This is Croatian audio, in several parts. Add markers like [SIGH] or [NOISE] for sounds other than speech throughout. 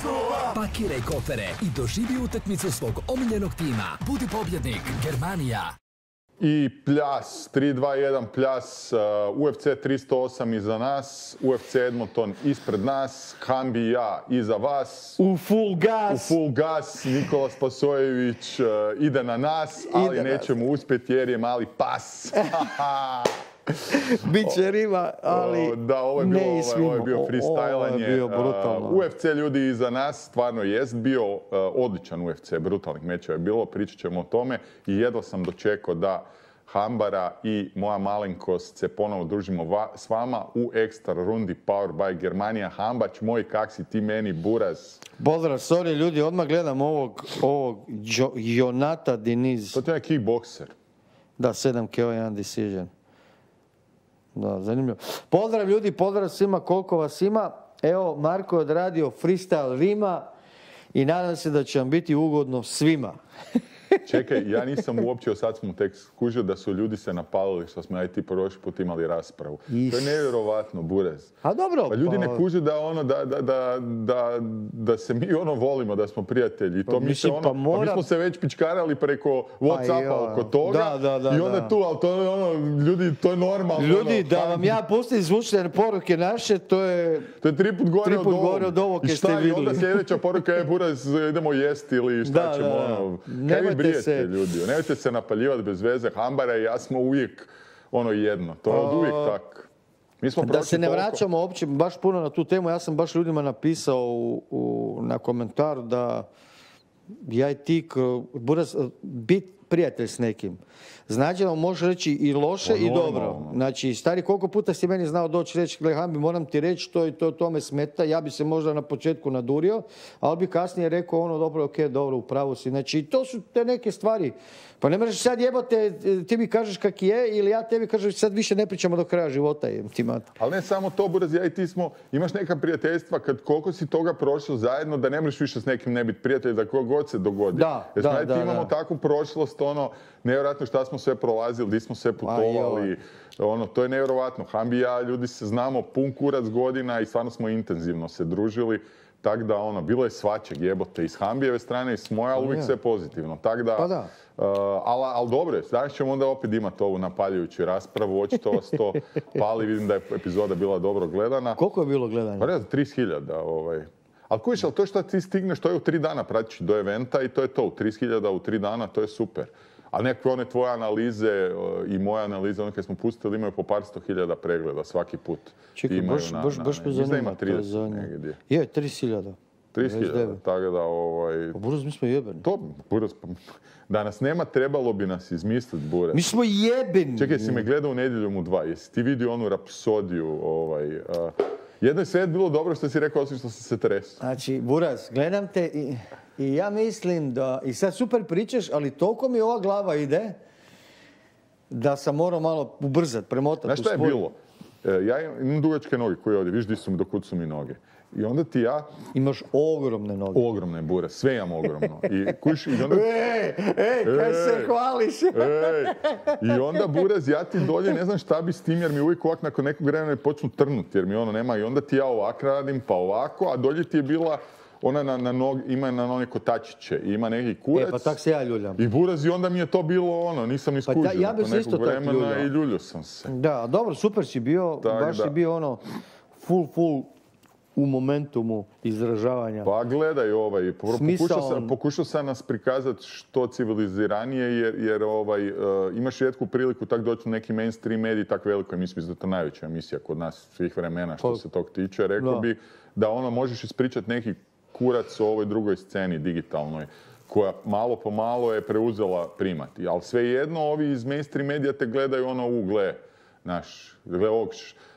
Snova Pakiraj kofere i doživi utakmicu svog omiljenog tima. Budi pobjednik, Germanija. I pljas, 3-2-1 pljas, uh, UFC 308 iza nas, UFC Edmonton ispred nas, Hambi i ja iza vas. U full U gas. full gas, Nikola Spasojević uh, ide na nas, ali Ide nas. nećemo uspjeti jer je mali pas. [LAUGHS] [LAUGHS] Biće riva, ali da, ovo je bilo, ne i svima. ovo je bio freestylanje. Bio brutalno. UFC ljudi iza nas stvarno jest bio uh, odličan UFC, brutalnih mečeva je bilo, pričat ćemo o tome i jedva sam dočekao da Hambara i moja malenkost se ponovo družimo va- s vama u ekstra rundi Power by Germanija. Hambać moj, kak si ti meni, buraz? Pozdrav, sorry ljudi, odmah gledam ovog, ovog Jo- Jonata Diniz. To ti je kickbokser. Da, 7 KO, 1 decision. Da, zanimljivo. Pozdrav ljudi, pozdrav svima koliko vas ima. Evo, Marko je odradio freestyle rima i nadam se da će vam biti ugodno svima. Čekaj, ja nisam uopće, sad smo tek skužio da su ljudi se napalili što smo ja i ti prošli put imali raspravu. To je nevjerovatno, buraz. A dobro, Pa ljudi ne pa- kuže da ono da, da, da, da, da se mi ono volimo, da smo prijatelji. I to Pa mi se ono, pa pa mi mora- smo se već pičkarali preko Whatsappa joj. oko toga. Da, da, da, I onda da. tu, ali to je ono, ljudi, to je normalno. Ljudi, ono, da pa- vam ja pustim zvučne poruke naše, to je... To je tri put gore Tri od put ovog. gore od ovog I šta, i onda sljedeća poruka je, buraz, idemo jesti ili šta Da, ćemo, da, da. ono. Kaj brijete, se- ljudi? Nemojte se napaljivati bez veze. Hambara i ja smo uvijek ono jedno. To je od uvijek tak. Mi smo Da se ne toliko- vraćamo uopće baš puno na tu temu, ja sam baš ljudima napisao u, u- na komentaru da ja i ti, Buraz, bit prijatelj s nekim. Znači da može reći i loše Pa i dobro. normalno. Znači, stari, koliko puta si meni znao doći reći, gle Hambi, moram ti reći, to i to, to me smeta, ja bi se možda na početku nadurio, ali bi kasnije rekao ono, dobro, ok, dobro, u pravu si. Znači, to su te neke stvari. Pa ne možeš sad jebote, ti mi kažeš kak je, ili ja tebi kažem, sad više ne pričamo do kraja života. Ali ne samo to, Buraz, ja i ti smo, imaš neka prijateljstva kad koliko si toga prošao zajedno da ne možeš više s nekim ne biti prijatelj, da koga god se dogodi. Da, Jer da, i ti da, imamo da. takvu prošlost, ono, nevjerojatno šta smo sve prolazili, di smo sve putovali, ono, to je nevjerojatno. Hambi i ja, ljudi se znamo pun kurac godina i stvarno smo intenzivno se družili. Tako da, ono, bilo je svačeg jebote iz Hambijeve strane i s moje, ali uvijek je. sve pozitivno. Tako da, Pa da. ali al dobro je, danas ćemo onda opet imati ovu napaljujuću raspravu, očito vas to [LAUGHS] pali, vidim da je epizoda bila dobro gledana. Koliko je bilo gledanja? Pa ne znam, 30.000, ovaj. Ali kojiš, ali to što ti stigneš, to je u tri dana praktički do eventa i to je to, u 30.000 u tri dana, to je super. A nekakve one tvoje analize e, i moje analize, one kad smo pustili, imaju po par sto hiljada pregleda svaki put. Čekaj, Imaju baš, na- baš, na- baš me mislim da zanima ima to 30. Je, 30.000. 30.000, tako da, ovaj, Pa Buraz, mi smo jebeni. to, Buraz, pa, da nas nema, trebalo bi nas izmisliti, Buraz. Mi smo jebeni. Čekaj, si me gledao u nedjeljom u dva, jesi ti vidio onu rapsodiju, ovaj, a, jedno je sve bilo dobro što si rekao, osim što si se tresao. Znači, Buraz, gledam te i, i ja mislim da, i sad super pričaš, ali toliko mi ova glava ide da sam morao malo ubrzat, premotat. Znaš šta je bilo? E, Ja imam dugačke noge koje ovdje, viš di su mi, do kud su mi noge. I onda ti ja, Imaš ogromne noge. ogromne bure, sve imam ogromno. I, kuš, i onda, [LAUGHS] Ej, ej, kaj se hvališ? ej, I onda buraz, ja ti dolje ne znam šta bi s tim, jer mi uvijek ovak nakon nekog vremena počnu trnuti, jer mi ono nema. I onda ti ja ovak radim, pa ovako, a dolje ti je bila, ona na, na nog, ima na one kotačiće, i ima neki kurac. E, pa tak se ja ljuljam. I buraz, i onda mi je to bilo ono, nisam ni Pa skužio. ja bi nakon se isto nekog tak vremena ljuljao. i ljuljo sam se. Da, dobro, super si bio, Tak baš da. si bio ono full, full u momentumu izražavanja. Pa gledaj ovaj, po- pokušao sam, pokušao sam nas prikazati što civiliziranije jer, jer ovaj, e, imaš rijetku priliku tak doći u neki mainstream medij tak veliko emisiju, mislim da je to najveća emisija kod nas svih vremena što Pa- se tog tiče. Rekao bi da ono možeš ispričati neki kurac o ovoj drugoj sceni digitalnoj koja malo po malo je preuzela primati. Ali svejedno ovi iz mainstream medija te gledaju ono u gle, naš, gle ovog,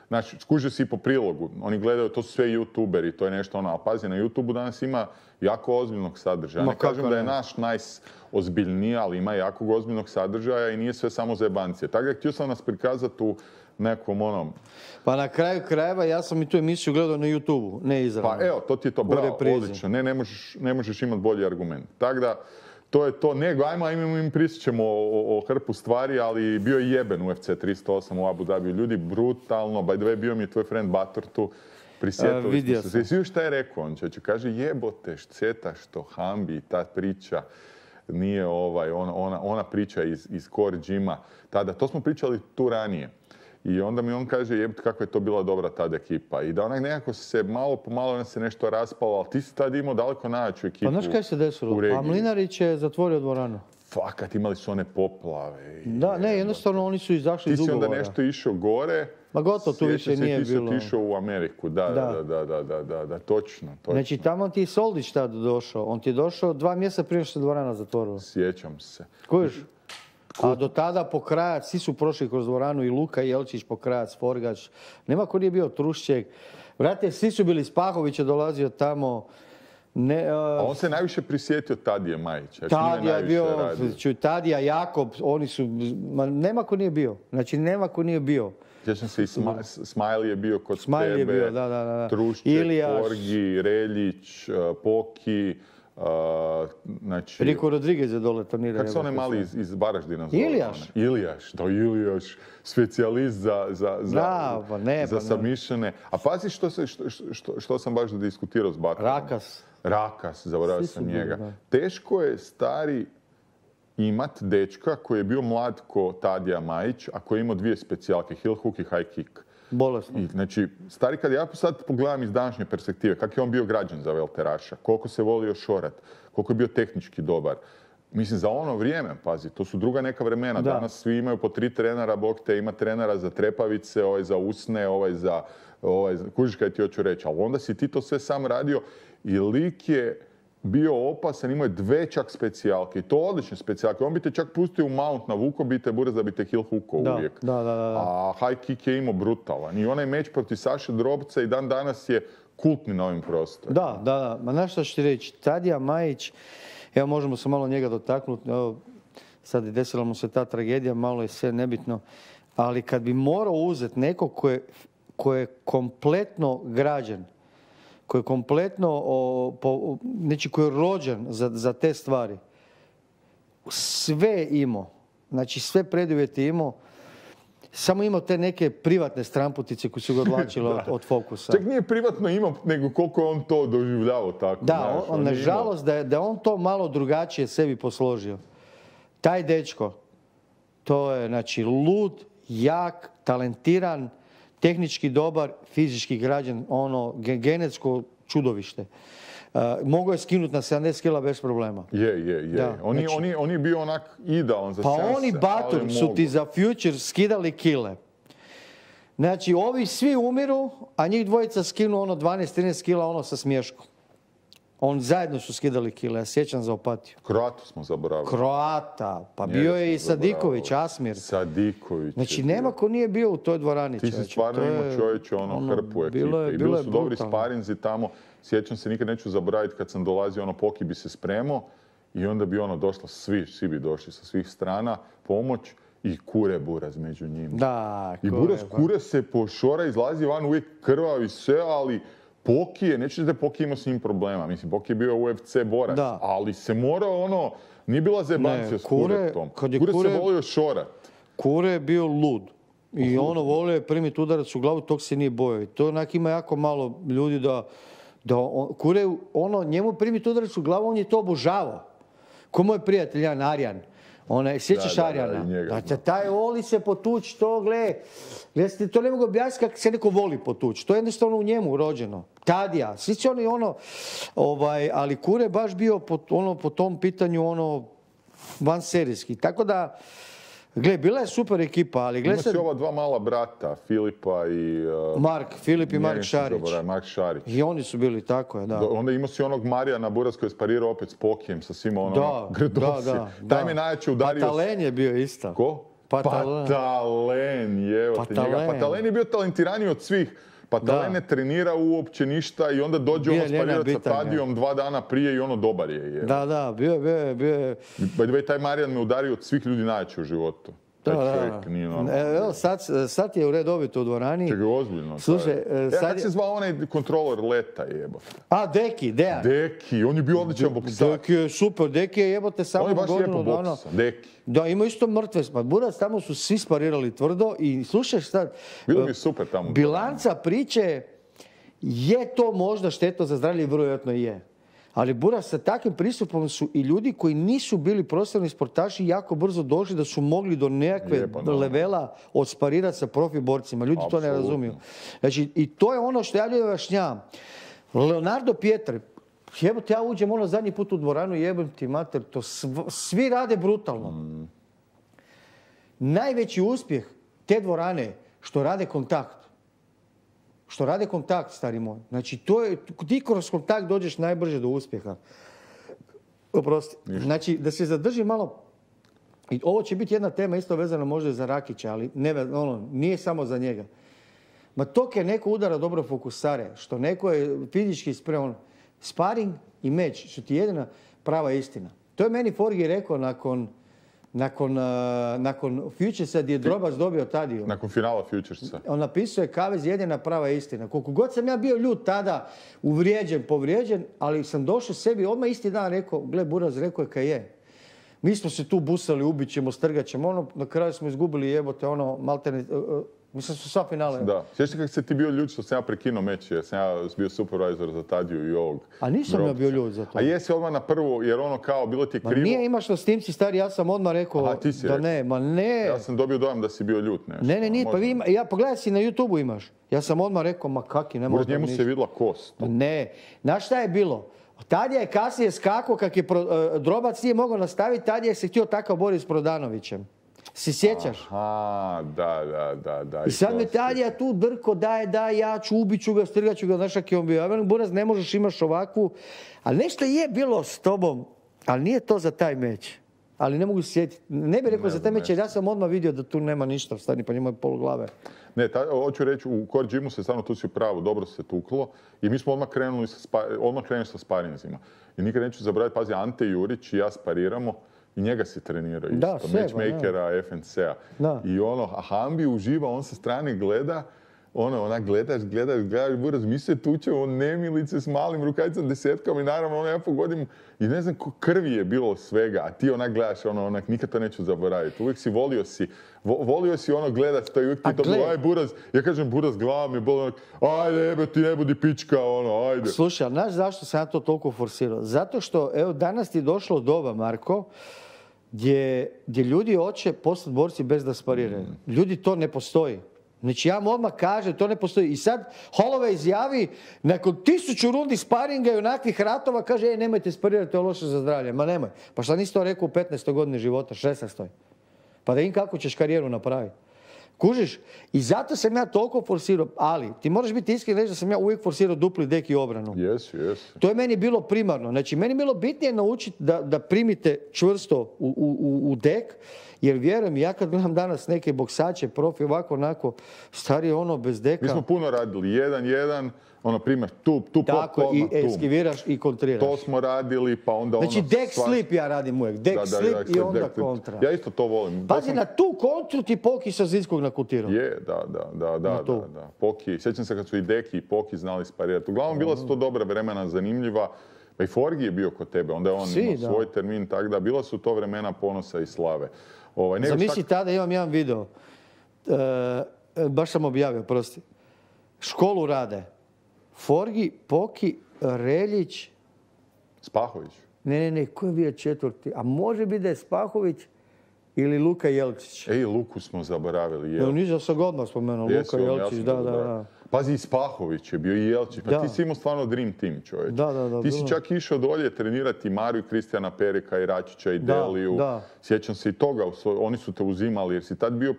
Znaš, skuže si i po prilogu. Oni gledaju, to su sve youtuberi, to je nešto ono, ali pazi, na youtubeu danas ima jako ozbiljnog sadržaja. Ma ne kažem da je naš najozbiljniji, ali ima jako ozbiljnog sadržaja i nije sve samo za jebancije. Tako da htio sam nas prikazati u nekom onom, Pa na kraju krajeva ja sam i tu emisiju gledao na YouTube-u, ne izravno. pa evo, to ti je to, bravo, odlično. Ne, ne možeš, ne možeš imati bolji argument. Tako da, to je to. Nego, ajmo, ajmo im prisjećemo o, o, hrpu stvari, ali bio je jeben UFC 308 u Abu Dhabi. Ljudi, brutalno, by the way, bio mi je tvoj friend Bator tu Prisjetili smo se. Svi šta je rekao on čovječe? Kaže jebote šteta što Hambi ta priča nije ovaj, ona, ona, ona priča iz, iz core gyma. Tada, to smo pričali tu ranije. I onda mi on kaže jebote kakva je to bila dobra tada ekipa. I da onak nekako se malo po malo se nešto raspalo, ali ti si tad imao daleko najjaču ekipu Pa znaš kaj se desilo? Pa Mlinarić je zatvorio dvoranu. Fakat, imali su one poplave. i Da, ne, jednostavno oni su izašli Ti iz si onda nešto išao gore. Ma gotovo, tu više se, nije ti si bilo. otišao u Ameriku, da, da, Da. da, da, da, da, točno, točno. Znači tamo ti je Soldić tad došao. On ti je došao dva mjeseca prije što se dvorana zatvorila. Sjećam se. Kužiš? A do tada pokrajac, svi su prošli kroz dvoranu i Luka Jelčić pokrajac, Forgač. Nema ko nije bio Trušćeg. Vrate, svi su bili, Spahović je dolazio tamo. Ne, A uh, on se najviše prisjetio Tadije Majića. Tadija je bio, čuj, Tadija, Jakob, oni su, ma nema ko nije bio. Znači nema ko nije bio. Sjećam se i Sma- S- Smiley je bio kod Smiley je tebe. bio, da, da, da. Trušček, Iljaš. Porgi, Reljić, uh, Poki, uh, znači... Riko Rodriguez je dole trenirao. Kako se onaj mali iz, iz Varaždina zove? Iljaš. onaj? Iljaš, da Iljaš, specijalist za, za, za, Da, pa ne, za pa ne. submissione. A pazi što, se, što, što, što sam baš diskutirao s Bakarom. Rakas. Rakas, zaboravio sam njega. da. Teško je stari imat dečka koji je bio mlad ko Tadija Majić, a koji je imao dvije specijalke, heel hook i high kick. Bolesno. I, znači, stari, kad ja sad pogledam iz današnje perspektive, kak je on bio građan za Velteraša, koliko se volio šorat, koliko je bio tehnički dobar. Mislim, za ono vrijeme, pazi, to su druga neka vremena. Da. Danas svi imaju po tri trenera, bog te, ima trenera za trepavice, ovaj za usne, ovaj za... Ovaj, kužiš kaj ti hoću reći, ali onda si ti to sve sam radio i lik je bio opasan, imao je dve čak specijalke i to odlične specijalke. On bi te čak pustio u mount na vuko, bi te burza, bi te heel hookao Da, uvijek. da, da, da, da. A high kick je imao brutalan. I onaj meč protiv Saše Drobca i dan danas je kultni na ovim prostorima. Da, da, da. Ma znaš šta ću ti reći? Tadija Majić, evo možemo se malo njega dotaknuti. Evo, sad je desila mu se ta tragedija, malo je sve nebitno. Ali kad bi morao uzeti neko ko je, ko je kompletno građan, koji je kompletno, o, po, znači koji je rođen za, za te stvari, sve imao, znači sve preduvjete je imao, samo imao te neke privatne stramputice koje su ga [LAUGHS] odlačile od, od fokusa. Čak nije privatno imao, nego koliko je on to doživljavao tako. Da, znaš, on, nažalost da je, da je on to malo drugačije sebi posložio. Taj dečko, to je znači lud, jak, talentiran, tehnički dobar, fizički građan, ono ge- genetsko čudovište. Uh, mogao je skinuti na 70 kila bez problema. Je, je, je. Da, on, je, znači- on, je, on je bio onak idealan za Pa oni je su ti za future skidali kile. Znači, ovi svi umiru, a njih dvojica skinu ono 12-13 kila ono sa smješkom. On zajedno su skidali kile, ja sjećam za opatiju. Kroatu smo zaboravili. Kroata, pa Njega bio je i Sadiković. Asmir. Sadiković. Znači, nema ko nije bio u toj dvorani. Ti si stvarno imao je, čovječe ono, hrpu ekipe. bilo je- I bili su dobri sparinzi tamo. Sjećam se, nikad neću zaboraviti kad sam dolazio, ono, Poki bi se spremao i onda bi ono došlo, svi, svi bi došli sa svih strana, pomoć i kure buraz među njima. Da, I buraz je, pa. kure se pošora, izlazi van uvijek krvav i sve, ali Poki je, neću da imao s njim problema, mislim, Poki je bio UFC borac, Da. ali se morao ono, nije bila zebancija s Kure- Kuretom. kad je Kure se Kure- volio šorat. Kure je bio lud. I ono volio je primiti udarac u glavu, tog se nije bojao. I to onak ima jako malo ljudi da... da on, Kure, ono, njemu primiti udarac u glavu, on je to obožavao. Ko moj prijatelj, Jan Arjan. Onaj, sjećaš Da, da, da, Arjana? i njega Znači, taj voli se potuć, to gle. gle, ste- To ne mogu objasniti kako se neko voli potuć. To je jednostavno u njemu rođeno. Tadija, svi su oni ono, ovaj, ali Kure baš bio po, ono, po tom pitanju ono, van serijski. Tako da, gle, bila je super ekipa, ali gle Ima si ova dva mala brata, Filipa i... uh, Mark, Filip i Mark Šarić. zaboravio, Mark Šarić. I oni su bili, tako je, da. Do- Onda imao si onog Marijana Buras koji je sparirao opet s Pokijem, sa svima ono, Da, grdosi. da, da, Taj da. mi najjače udario... Patalen je bio isto. Ko? Patalen. Patalen, evo te njega. Patalen. Patalen je bio talentiraniji od svih. Patalen Da. ne trenira uopće ništa i onda dođe Bio ono sparirati sa. Tadijom dva dana prije i ono dobar je. je. Da, da, bio je, bio je, bio taj Marijan me udario od svih ljudi najjače u životu. Da, da, Evo, sad, sad je u redovito u dvorani. Čekaj, ozbiljno. Slušaj, taj. e, E, sad kako je- se zvao onaj kontrolor leta, jebote? A, Deki, Dejan. Deki, on je bio odličan boksač. Deki je super, Deki je jebote samo On je baš lijepo godinu boksa, Deki. Da, ima isto mrtve. Pa Burac, tamo su svi sparirali tvrdo i slušaj sad, Bilo mi je super tamo. bilanca priče Je to možda štetno za zdravlje? Vjerojatno je. Ali Buras sa takvim pristupom su i ljudi koji nisu bili profesionalni sportaši jako brzo došli da su mogli do nekakve Lijepo, da. levela odsparirati sa profi borcima. Ljudi to ne razumiju. Znači, i to je ono što ja ljudi objašnjavam. Leonardo Pietar, jebote, ja uđem ono zadnji put u dvoranu, jebem ti mater, to sv- svi rade brutalno. Najveći uspjeh te dvorane što rade kontakt. Što rade kontakt, stari moj. Znači, to je, ti kroz kontakt dođeš najbrže do uspjeha. Oprosti. Znači, da se zadrži malo i ovo će biti jedna tema isto vezana možda za Rakića, ali ne, ono, nije samo za njega. Ma tok je neko udara dobro fokusare, što neko je fizički spreman. Sparing i meč, što ti je jedina prava istina. To je meni Forgi rekao nakon, nakon, a, nakon Futuresa gdje je Drobac dobio Tadiju. Nakon finala Futuresa. On napisao je Kavez jedina prava istina. Koliko god sam ja bio ljut tada, uvrijeđen, povrijeđen, ali sam došao sebi odmah isti dan rekao, gle Buraz, rekao je kaj je. Mi smo se tu busali, ubit ćemo, strgat ćemo, ono, na kraju smo izgubili jebote, ono, maltene, uh, uh, mislim su sva finale. Da. Sjećaš kako se ti bio ljut što sam ja prekinuo meč, jer sam ja bio supervisor za Tadiju i ovog. A nisam ja bio ljut za to. A jesi odmah na prvu, jer ono kao, bilo ti je Ma krivo. nije ima što snimci stari, ja sam odmah rekao Aha, ti si da rekao. ne, ma ne. Ja sam dobio dojam da si bio ljut nešto. Ne, ne, nije, pa Možda. vi ima, ja pogledaj si na YouTube imaš. Ja sam odmah rekao, ma kaki, nema toga njemu se vidla kost. Ne, znaš šta je bilo? Tad je kasnije skako kak je pro- e, Drobac nije mogao nastaviti, tad je se htio takav boriti s Prodanovićem. Si sjećaš? Aha, da, da, da, da. I sad to me se- Tadija tu drko daje, da, ja ću, ubit ću ga, strgat ću ga, znaš kak je on bio. Ja velim, Buraz, ne možeš, imaš ovakvu. Ali nešto je bilo s tobom, ali nije to za taj meč. Ali ne mogu sjetiti. Ne bih rekao Ne za taj meč, jer ja sam odmah vidio da tu nema ništa, stani pa njima je polu glave. Ne, ta, hoću reći, u core gymu se stvarno tu si u pravu, dobro se tuklo i mi smo odmah krenuli sa, odmah krenuli sa sparinzima. I nikad neću zaboraviti, pazi, Ante Jurić i ja spariramo i njega si trenirao isto, Da, sve, ba, matchmakera, FNC-a. Da. I ono, a Hambi uživa, on sa strane gleda, ono, ona gledaš, gledaš, gledaš, buraz, mi se tuče, on nemilice s malim rukavicom desetkama i naravno ono ja pogodim i ne znam ko krvi je bilo svega, a ti onak gledaš, ono, onak, nikad to neću zaboraviti. Uvijek si volio si, vo- volio si ono gledat to i uvijek bilo, aj buraz, ja kažem buraz, glava mi je boli, onak, ajde, jebe ti ne budi pička, ono, ajde. Slušaj, a znaš zašto sam ja to toliko forsirao? Zato što, evo, danas ti je došlo doba, Marko, gdje, gdje ljudi hoće postati borci bez da spariraju. Ljudi to ne postoji. Znači ja mu odmah kažem, to ne postoji. I sad Holloway izjavi, nakon tisuću rundi sparinga i onakvih ratova, kaže, ej, nemojte sparirati, to je loše za zdravlje. Ma nemoj. Pa šta nisi to rekao u 15. godini života, 16. Pa da im kako ćeš karijeru napraviti. Kužiš? I zato sam ja toliko forsirao, ali ti moraš biti iskren reći da sam ja uvijek forsirao dupli dek i obranu. Jesu, jesu. To je meni bilo primarno. Znači, meni je bilo bitnije naučiti da, da primite čvrsto u, u, u- u dek, jer vjerujem, ja kad gledam danas neke boksače, profi, ovako, onako, stari ono bez deka, Mi smo puno radili, jedan, jedan, ono, primaš tu, tu, tako, pop, i odmah eskiviraš i kontriraš. To smo radili, pa onda Znači, ono... dek sva- slip ja radim uvijek, Da, da, slip i onda slip. kontra. Ja isto to volim. Pazi, sam- na tu kontru ti Poki sa Zidskog nakutirao. Je, da, da, da, da, da, da. Poki, sjećam se kad su i Deki i Poki znali sparirati. Uglavnom, bila su to dobra vremena, zanimljiva. Pa i Forgi je bio kod tebe, onda je on imao da. svoj termin, tako da, bila su to vremena ponosa i slave. Ovaj, Zamisli tada, imam jedan video, e, e, baš sam objavio, prosti. Školu rade Forgi, Poki, Reljić, Spahović. Ne, ne, ne, ko je bio četvrti? A može biti da je Spahović ili Luka Jelčić. Ej, Luku smo zaboravili, jel? nisam sam ga odmah spomenuo, Luka ja Jelčić, da, da, da. Pazi, i Spahović je bio i Jelčić. Pa Da. ti si imao stvarno dream team, čovječ. Da, da, da, Ti si čak išao dolje trenirati Mariju, Kristijana Perika i Račića i Deliju. da. Sjećam se i toga, oni su te uzimali jer si tad bio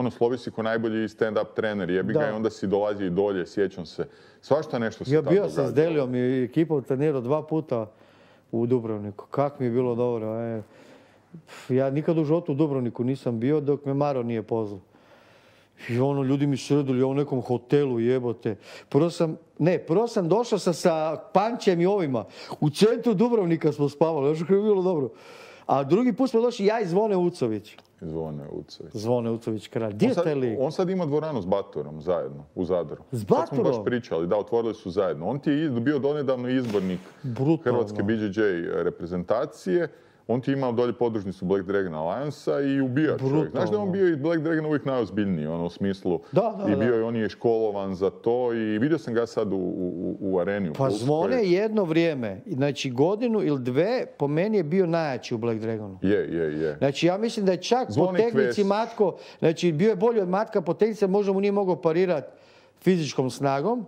ono, slovi si ko najbolji stand-up trener, jebi ga i onda si dolazio i dolje, sjećam se. Svašta nešto se Ja tad bio sam s. Delijom i ekipom trenirao dva puta u Dubrovniku. Kak mi je bilo dobro. E. Ja nikad u životu u Dubrovniku nisam bio dok me Maro nije pozvao. I ono, ljudi mi sredili u nekom hotelu, jebote. Prvo sam, ne, prvo sam došao sa, sa Pančem i ovima. U centru Dubrovnika smo spavali, još je bilo dobro. A drugi put smo došli ja i Zvone Ucović. Zvone Ucović. Zvone Ucović kralj. Gdje On je sad, taj lik? on sad ima dvoranu s Baturom zajedno, u Zadru. S Sad smo baš pričali, da, otvorili su zajedno. On ti je bio donedavno izbornik Brutalno. Hrvatske BJJ reprezentacije. On ti imao dolje podružnicu Black Dragon Alliance i ubija čovjek. Znaš da je on bio i Black Dragon uvijek najozbiljniji, ono u smislu. Da, da, I bio je, on je školovan za to i vidio sam ga sad u, u, u areni. Pa zvone jedno vrijeme, znači godinu ili dve, po meni je bio najjači u Black Dragonu. Je, je, je. Znači ja mislim da je čak po tehnici Quest. Matko, znači bio je bolji od Matka po tehnici, možda mu nije mogao parirati fizičkom snagom,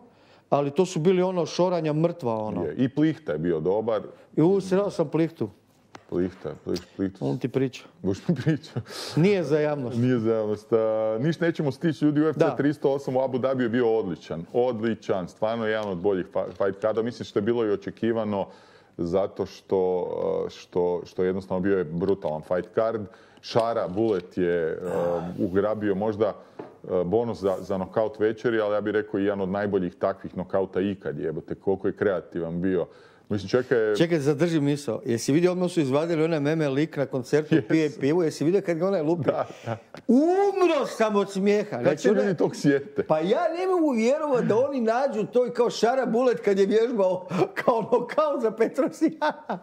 ali to su bili ono šoranja mrtva ono. je. I Plihta je bio dobar. I u sreo sam plihtu, Plihta, Plihta, Plihta. on ti priča. Buš mi pričao. Nije za javnost. Nije za javnost. A, Niš nećemo stići, ljudi UFC Da. 308 u Abu Dhabi je bio odličan. Odličan, stvarno jedan od boljih fight kada. Mislim što je bilo i očekivano zato što, što, što jednostavno bio je brutalan fight card. Šara Bullet je a, ugrabio možda bonus za, za nokaut večeri, ali ja bih rekao i jedan od najboljih takvih nokauta ikad jebote, koliko je kreativan bio. Mislim, čekaj, Čekaj, zadrži misao. Jesi vidio odmah su izvadili onaj meme lik na koncertu, pije pivu, jesi vidio kad ga onaj lupi? Da, da. Umro sam od smijeha. kad Znači, se tog sjete? Pa ja ne mogu vjerovati da oni nađu to i kao Šara Bulet kad je vježbao kao nokaut za Petrosijana. [LAUGHS]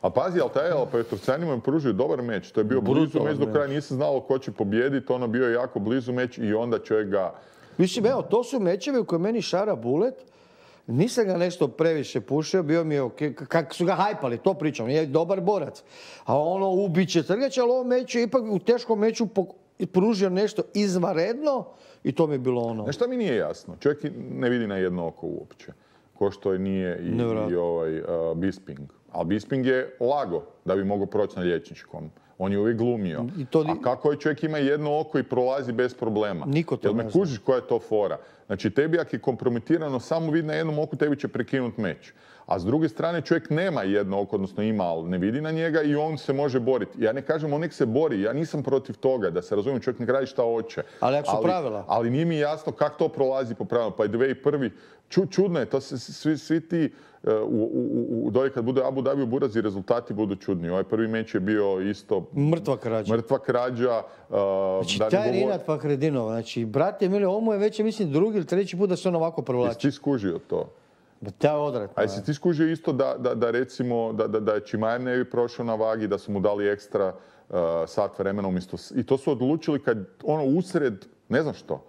A pazi, ali taj El Petrosjanima im pružio dobar meč. To je bio blizu Brutalan meč do kraja, nisam znalo ko će pobijediti, ono bio je jako blizu meč i onda čovjek ga... Mislim, evo, to su mečevi u kojoj meni Šara Bulet, nisam ga nešto previše pušio, bio mi je ok, kako su ga hajpali, to pričam, je dobar borac. A ono, ubiće Trgač, ali meču, je ipak u teškom meču pok- pružio nešto izvanredno i to mi je bilo ono. Šta mi nije jasno? Čovjek ne vidi na jedno oko uopće. Ko što je nije i, ovaj uh, Bisping. Ali Bisping je lago da bi mogao proći na liječničkom. On je uvijek glumio. I to ni- A kako je čovjek ima jedno oko i prolazi bez problema? Niko to Jel me kužiš koja je to fora? Znači tebi ako je kompromitirano samo vidi na jednom oku, tebi će prekinut meč. A s druge strane čovjek nema jedno oko, odnosno ima, ali ne vidi na njega i on se može boriti. Ja ne kažem on nek se bori, ja nisam protiv toga, da se razumijem, čovjek nek radi šta hoće. Ali ako su pravila. Ali nije mi jasno kako to prolazi po pravilima. Pa i 2001. Ču, čudno je, to se svi, svi ti, e, u, u, u, dolje kad bude Abu Dhabi u Burazi, rezultati budu čudni. Ovaj prvi meč je bio isto Mrtva krađa. mrtva krađa. e, Znači, da ne taj govor- Rinat znači, brate mili, ovo mu je već, mislim, drugi ili treći put da se on ovako Jesi provlači. ti skužio to? Ta odrat. A jesi ti skužio isto da, da, da recimo, da, da, da je Čimajev ne bi prošao na vagi, da su mu dali ekstra uh, sat vremena umjesto... I to su odlučili kad, ono, usred, ne znam što,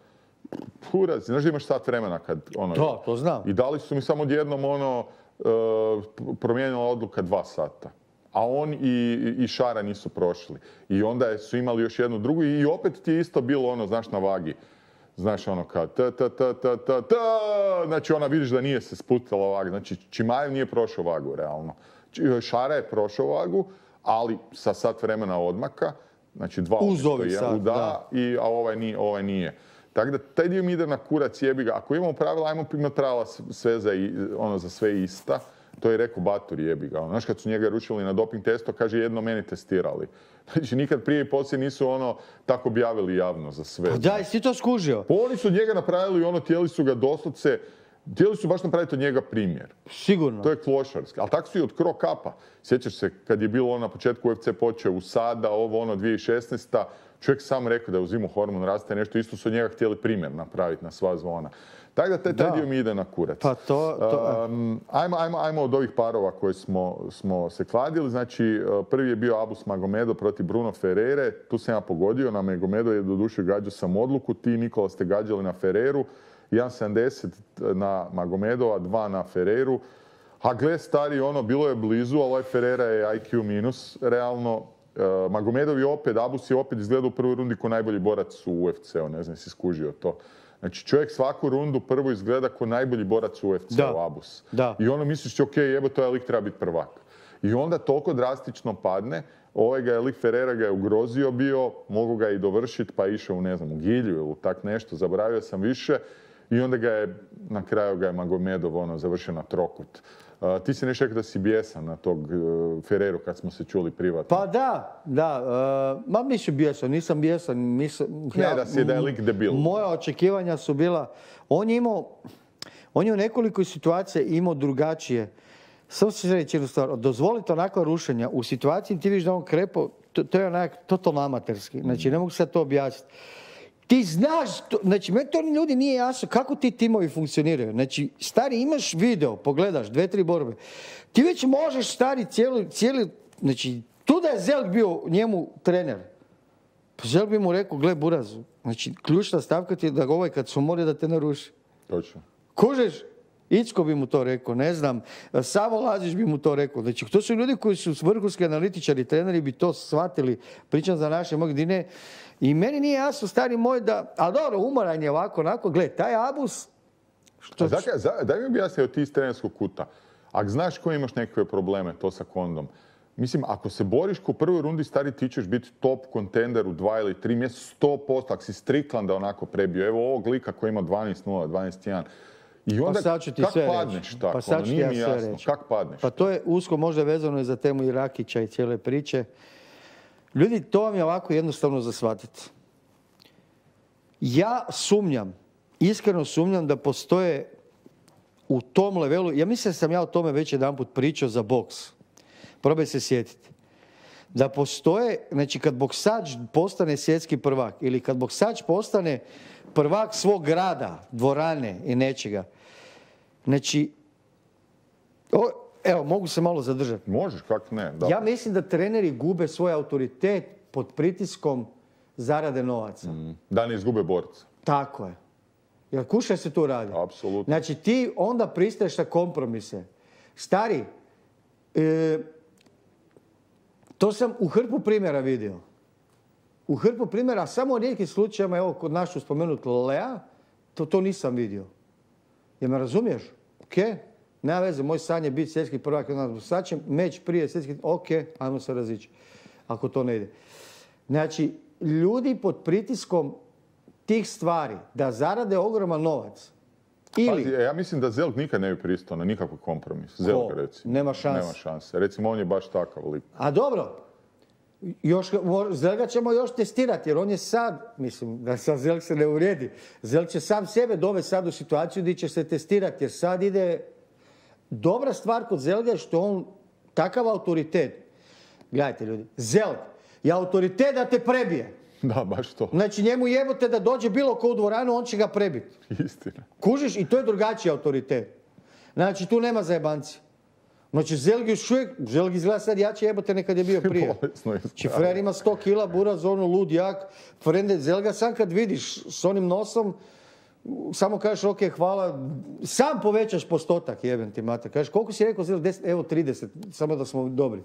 Kurac, znaš da imaš sat vremena kad, ono... To, to znam. I dali su mi samo odjednom, ono, uh, promijenila odluka dva sata. A on i, i Šara nisu prošli. I onda su imali još jednu drugu i opet ti je isto bilo ono, znaš, na vagi. Znaš ono kao ta ta ta ta ta ta, znači ona vidiš da nije se spustila vaga, znači Čimajev nije prošao vagu realno. Šara je prošao vagu, ali sa sat vremena odmaka, znači dva Uz sat, da, i, a ovaj nije. Ovaj nije. Tako da taj dio mi ide na kurac jebi ga. Ako imamo pravila, ajmo imati pravila sve za, ono, za sve ista. To je rekao Batur jebi ga. Ono, Znaš kad su njega ručili na doping testo, kaže jedno meni testirali. Znači nikad prije i poslije nisu ono tako objavili javno za sve. Pa da, ti to skužio? Pa oni su njega napravili ono, htjeli su ga doslovce, htjeli su baš napraviti od njega primjer. Sigurno. To je klošarski. Ali tako su i od Kro Kapa. Sjećaš se kad je bilo ono na početku UFC počeo u sada, ovo ono 2016. Čovjek sam rekao da je uzimao hormon raste nešto, isto su od njega htjeli primjer napraviti na sva zvona. Tako da taj, taj dio mi ide na kurac. Pa to- to- Um, ajmo, ajmo, ajmo od ovih parova koje smo, smo se kladili. Znači, uh, prvi je bio Abus Magomedo protiv Bruno Ferrere. Tu sam ja pogodio. Na Magomedo je doduše gađao sam odluku. Ti, Nikola, ste gađali na Ferreru. 1.70 na Magomedova, 2 na Ferreru. A gle, stari, ono, bilo je blizu, ali ovaj Ferreira je IQ minus, realno. Uh, Magomedov je opet, Abus je opet izgledao u prvoj rundi ko najbolji borac u UFC-u, ne znam jesi skužio to. Znači čovjek svaku rundu prvo izgleda ko najbolji borac u UFC-u, Da, Abus. da. I ono misliš, ok, jebo, to je lik treba biti prvak. I onda toliko drastično padne, ovaj ga je lik Ferreira ga je ugrozio bio, mogu ga i dovršiti, pa je išao u, ne znam, u Gilju ili tak nešto, zaboravio sam više. I onda ga je, na kraju ga je Magomedov ono, završio na trokut. Uh, ti si nešto rekao da si bijesan na tog uh, Ferreru kad smo se čuli privatno. Pa da, da. e, ma nisam bijesan, nisam bijesan. Mislim, Ne, da si- da je lik debil. Moja očekivanja su bila... On je imao... On je u nekoliko situacija imao drugačije. Samo ću reći jednu stvar. Dozvolite onakva rušenja. U situaciji ti vidiš da on krepo, to, to je onak totalno amaterski. Znači, ne mogu sad to objasniti. Ti znaš, to, znači meni to ljudi nije jasno kako ti timovi funkcioniraju. Znači, stari, imaš video, pogledaš, dve, tri borbe. Ti već možeš, stari, cijeli, cijeli znači, Tu da je Zelk bio njemu trener, pa Zelk bi mu rekao, gle Buraz, znači ključna stavka ti je da ovaj kad su mori da te naruši. Točno. Kužeš? Icko bi mu to rekao, ne znam, Savo Lazić bi mu to rekao. Znači, to su ljudi koji su vrhunski analitičari, treneri bi to shvatili, pričam za naše mog dine. I meni nije jasno, stari moj, da, ali dobro, umoran je ovako, onako, gle, taj Abus, što, zakaj- za- daj mi objasni ti iz trenerskog kuta. Ako znaš koji imaš nekakve probleme, to sa kondom, Mislim, ako se boriš ko u prvoj rundi, stari ti ćeš biti top kontender u dva ili tri mjeseca, 100%, ako si Striklanda onako prebio. Evo ovog lika koji ima 12-0, 12-1. I onda, Pa sad ću ti kak sve padneš reći. tako? Pa sad ono, ću ti ja sve jasno. reći. Kak padneš? Pa to je usko možda vezano i za temu i Rakića i cijele priče. Ljudi, to vam je ovako jednostavno za shvatiti. Ja sumnjam, iskreno sumnjam da postoje u tom levelu, ja mislim da sam ja o tome već jedanput pričao za boks. Probaj se sjetiti. Da postoje, znači kad boksač postane svjetski prvak ili kad boksač postane prvak svog grada, dvorane i nečega, znači, o, evo, mogu se malo zadržati. Možeš, kak ne? Da. Ja mislim da treneri gube svoj autoritet pod pritiskom zarade novaca. Da ne izgube borca. Tako je. Jer kuša se tu radi. Apsolutno. Znači ti onda pristaješ na kompromise. Stari, e, to sam u hrpu primjera vidio. U hrpu primjera, samo u rijetkim slučajevima, evo kod našu spomenut Lea, to, to nisam vidio. Jel me razumiješ? Ok, nema veze, moj san je biti svjetski prvak. Sad će meč prije svjetski, ok, ajmo se razići. Ako to ne ide. Znači, ljudi pod pritiskom tih stvari, da zarade ogroman novac, ili... Pazi, ja mislim da Zelk nikad ne bi pristao na nikakav kompromis. Zelk, recimo. Nema šanse. Nema šanse. Recimo, on je baš takav lik. A dobro, još, Zelga ćemo još testirati, jer on je sad, mislim, da sad Zelg se ne uvrijedi, Zelg će sam sebe dovesti sad u situaciju gdje će se testirati, jer sad ide... Dobra stvar kod Zelga je što on takav autoritet. Gledajte ljudi, Zelg je autoritet da te prebije. Da, baš to. Znači njemu jebote da dođe bilo ko u dvoranu, on će ga prebiti. Istina. Kužiš? I to je drugačiji autoritet. Znači, tu nema zajebanci. Znači, Zelgi još uvijek, Zelgi izgleda sad jače jebote nekad je bio prije. [LAUGHS] Bolesno je Znači, Frer ima 100 kila, buraz, ono, lud, jak. Frende, Zelga sam kad vidiš s onim nosom, samo kažeš, ok, hvala, sam povećaš postotak, jebem ti mate. Kažeš, koliko si rekao, Zelg, 10, evo 30, samo da smo dobri.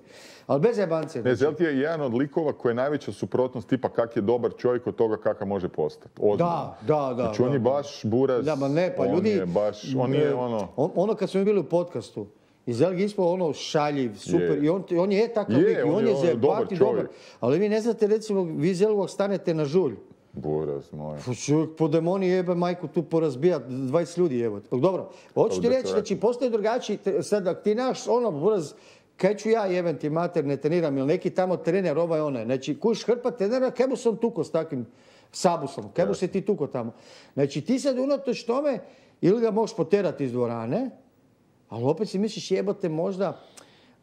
Ali bez jebance. Ne, Zelt je jedan od likova koji je najveća suprotnost tipa kak je dobar čovjek od toga kakav može postati. Da, da, da. Znači on je baš buraz, Da, ma ne, pa on ljudi... je baš, on je ono... on- ono kad smo mi bili u podcastu, i Zelg je ispao ono šaljiv, super, Je. i on, on je takav Je, lik, i on on je je ono zebat dobar. Ali vi ne znate, recimo, vi Zelgovog stanete na žulj. Buraz moj. Čovjek po demoni jebe majku tu porazbija 20 ljudi evo. Dobro, hoću ti reći, znači postoji drugačiji, sad ti naš ono buraz, kaj ću ja jebem ti mater, ne treniram, ili neki tamo trener, ovaj onaj. Znači, kuš hrpa trenera, kaj mu sam tuko s takvim sabusom, kaj mu se ti tuko tamo. Znači, ti sad unatoč tome, ili ga možeš poterati iz dvorane, ali opet si misliš jebote možda,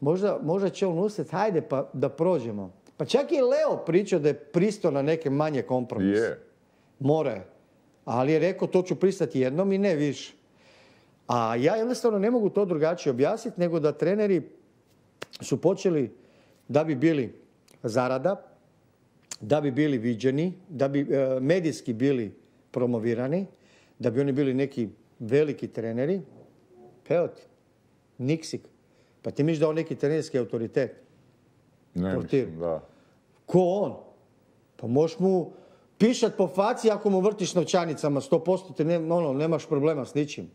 možda, možda će on ustati, hajde pa da prođemo. Pa čak i Leo pričao da je pristao na neke manje kompromise. Je. More je. Ali je rekao to ću pristati jednom i ne više. A ja jednostavno ne mogu to drugačije objasniti nego da treneri su počeli da bi bili zarada, da bi bili viđeni, da bi e, medijski bili promovirani, da bi oni bili neki veliki treneri. Evo ti, Niksik. Pa ti misliš da je on neki trenerski autoritet? Ne Portir. mislim, da. Ko on? Pa možeš mu pišat po faci ako mu vrtiš novčanicama, 100% te ne, ono, nemaš problema s ničim.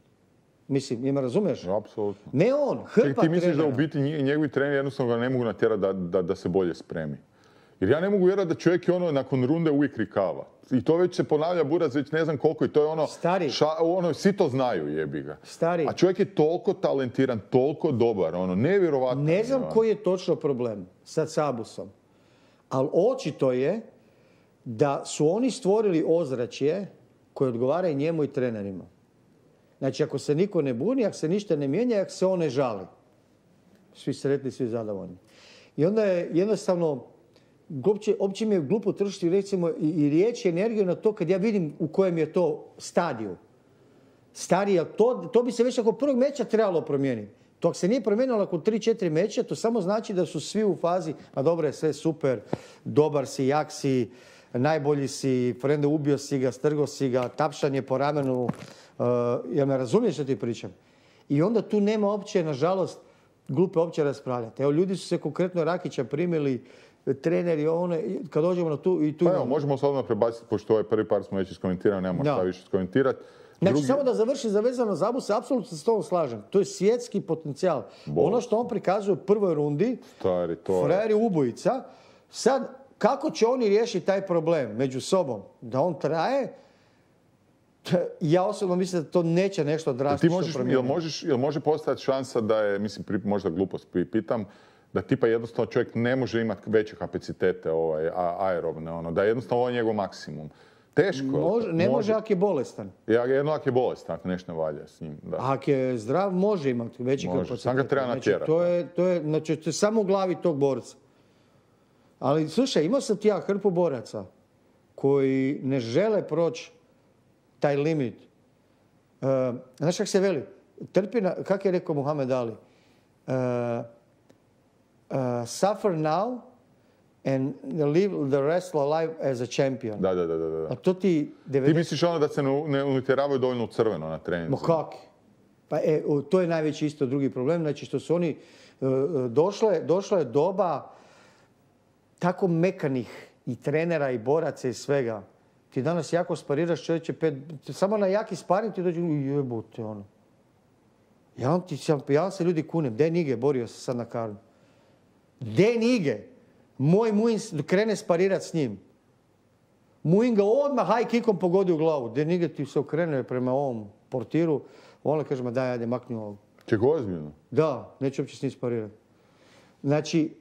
Mislim, ima razumiješ? Apsolutno. Ne on, Ček, hrpa ti misliš da u biti nje- njegovi treneri jednostavno ga ne mogu natjerati da, da, da se bolje spremi? Jer ja ne mogu vjerovati da čovjek je ono nakon runde uvijek rikava. I to već se ponavlja Buraz već ne znam koliko i to je ono, Stari. ša- ono svi to znaju jebi ga. Stari. A čovjek je toliko talentiran, toliko dobar, ono, nevjerovatno. Ne znam ono. koji je točno problem sa Sabusom, ali očito je da su oni stvorili ozračje koje odgovara i njemu i trenerima. Znači, ako se niko ne buni, ako se ništa ne mijenja, ako se on ne žali. Svi sretni, svi zadovoljni. I onda je jednostavno, uopće mi je glupo trošiti recimo i, i riječ i energiju na to kad ja vidim u kojem je to stadiju. Stari, jel to, to bi se već oko prvog meča trebalo promijeniti. To ako se nije promijenilo nakon 3-4 meća, to samo znači da su svi u fazi, a dobro je sve super, dobar si, jak si, najbolji si, frende ubio si ga, strgo si ga, tapšanje po ramenu, uh, jel me razumiješ što ti pričam? I onda tu nema opće, nažalost, glupe opće raspravljati. Evo, ljudi su se konkretno Rakića primili, treneri, one, kad dođemo na tu i tu... Pa evo, možemo se odmah prebaciti, pošto ovaj prvi par smo već iskomentirali, nemamo šta više iskomentirati. Znači, Drugi- samo da završi za vezano za Abu se apsolutno se s tobom slažem. To je svjetski potencijal. Ono što on prikazuje u prvoj rundi, Stari, to je... frajer je ubojica. Sad, kako će oni riješiti taj problem među sobom? Da on traje? Ja osobno mislim da to neće nešto Ti drastično možeš, jel, promijeniti. možeš, jel može postojati šansa da je, mislim, pri- možda glupost pitam, da tipa jednostavno čovjek ne može imati veće kapacitete ovaj, aerobne, ono, da je jednostavno ovo je njegov maksimum. Teško je. Može, ne može ako je bolestan. Ja, jedno ako je bolest, ako nešto ne valja s njim. Da. Ako je zdrav, može imati veći Može, kapacitet. samo ga treba Znači, natjerati. to je, to je, znači, to je samo u glavi tog borca. Ali, slušaj, imao sam ti ja hrpu boraca koji ne žele proći taj limit. Uh, znaš kak se veli? Trpi na, kak je rekao Muhammed Ali? Uh, uh, suffer now and live the rest alive as a champion. Da, da, da, da, da. A to ti Ti 90... misliš ono da se ne, uniteravaju dovoljno u crveno na treningu? Ma kak? Pa e, to je najveći isto drugi problem, znači što su oni, e, e, došlo je, došla je doba tako mekanih i trenera i boraca i svega. Ti danas jako spariraš čovječe, pet, samo na jaki sparing ti dođe, "Uj, jebote ono. Ja ti, ja vam se ljudi kunem, De Nige borio se sad na karnu. De Nige, moj Muin krene sparirat s njim. Muin ga odmah high kickom pogodi u glavu. De Nige ti se okrene prema ovom portiru, on kaže, ma daj, ajde, makni ovo. Čeg ozbiljno? Da, neću uopće s njim sparirati. Znači,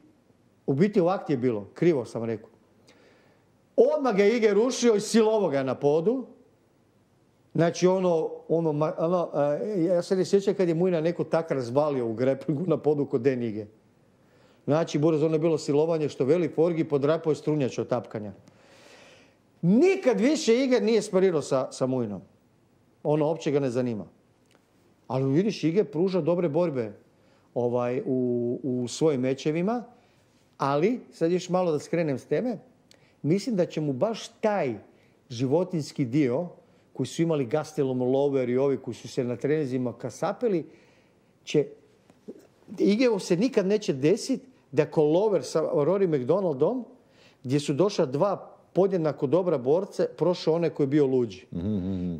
u biti ovak ti je bilo, krivo sam rekao. Odmah ga Ige rušio i silovo ga na podu. Znači ono, ono, ono, ja se ne sjećam kad je Mujna neko tak razvalio u greplingu na podu kod Den Ige. Znači, Buraz, ono je bilo silovanje što veli Forgi podrapao je strunjač od tapkanja. Nikad više Iger nije sparirao sa, sa Mujnom. Ono, uopće ga ne zanima. Ali vidiš, Ige pruža dobre borbe ovaj, u, u svojim mečevima, ali, sad još malo da skrenem s teme, mislim da će mu baš taj životinski dio, koji su imali Gastelum Lover i ovi koji su se na trenizima kasapili, će Igevu se nikad neće desiti da ko Lover sa Rory McDonaldom, gdje su došla dva podjednako dobra borce, prošao onaj koji je bio luđi.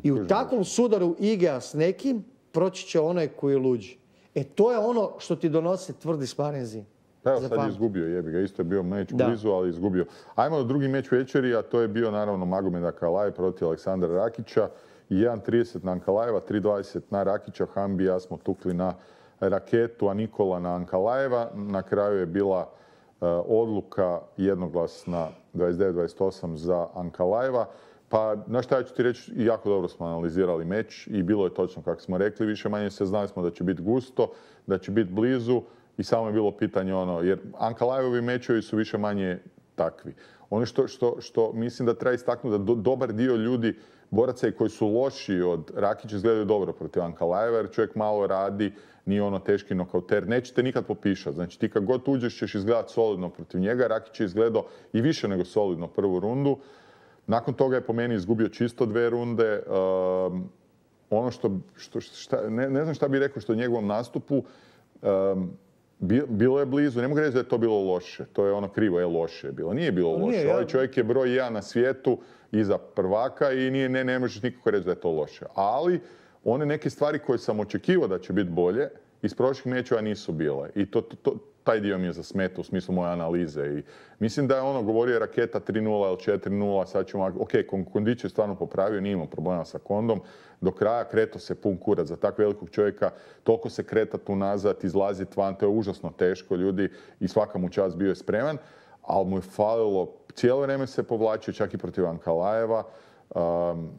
I u takvom sudaru Igea s nekim, proći će onaj koji je luđi. E to je ono što ti donosi tvrdi sparenzi. Pa evo sad je izgubio, jebi ga, isto je bio meč blizu, ali izgubio. Ajmo na drugi meč večeri, a to je bio naravno Magomeda Kalaj protiv Aleksandra Rakića. I 1.30 na Ankalajeva, 3.20 na Rakića, Hambi ja smo tukli na raketu, a Nikola na Ankalajeva. Na kraju je bila e, odluka jednoglasna 29-28 za Ankalajeva. Pa, na šta ja ću ti reći, jako dobro smo analizirali meč i bilo je točno kako smo rekli, više manje se znali smo da će biti gusto, da će biti blizu i samo je bilo pitanje ono, jer Ankalajevovi mečevi su više manje takvi. Ono što, što, što mislim da treba istaknuti da do- dobar dio ljudi, boraca koji su lošiji od Rakića izgledaju dobro protiv Ankalajeva jer čovjek malo radi, nije ono teški nokauter, nećete nikad popišati. Znači ti kad god uđeš ćeš izgledati solidno protiv njega, Rakić je izgledao i više nego solidno prvu rundu. Nakon toga je po meni izgubio čisto dve runde. Um, ono što, što šta, ne, ne znam šta bi rekao što u njegovom nastupu um, bi- bilo je blizu, ne mogu reći da je to bilo loše, to je ono krivo, je loše je bilo. Nije bilo Nije, loše, ja- ovaj čovjek je broj jedan na svijetu iza prvaka i nije, ne, ne možeš nikako reći da je to loše. Ali one neke stvari koje sam očekivao da će biti bolje, iz prošlih mečeva nisu bile. I to, to, taj dio mi je zasmetao u smislu moje analize. I mislim da je ono govorio raketa 3-0 ili 4-0, sad ćemo, ok, kon- kondiciju je stvarno popravio, nije imao problema sa kondom. Do kraja kreto se pun kurac za tak velikog čovjeka, toliko se kretat unazad, izlazit van, to je užasno teško ljudi i svaka mu čast bio je spreman, ali mu je falilo, cijelo vrijeme se povlačio, čak i protiv Ankalajeva. Um,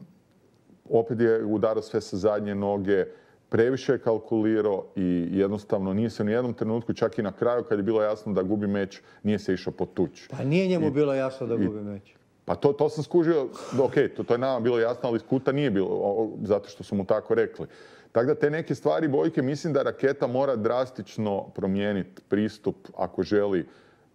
opet je udarao sve sa zadnje noge, previše je kalkulirao i jednostavno nije se u nijednom trenutku, čak i na kraju kad je bilo jasno da gubi meč, nije se išao potući. Pa nije njemu bilo jasno da gubi meč. Pa to, to sam skužio, ok, to, to je nama bilo jasno, ali iz kuta nije bilo, o- zato što su mu tako rekli. Tako da te neke stvari, Bojke, mislim da raketa mora drastično promijeniti pristup ako želi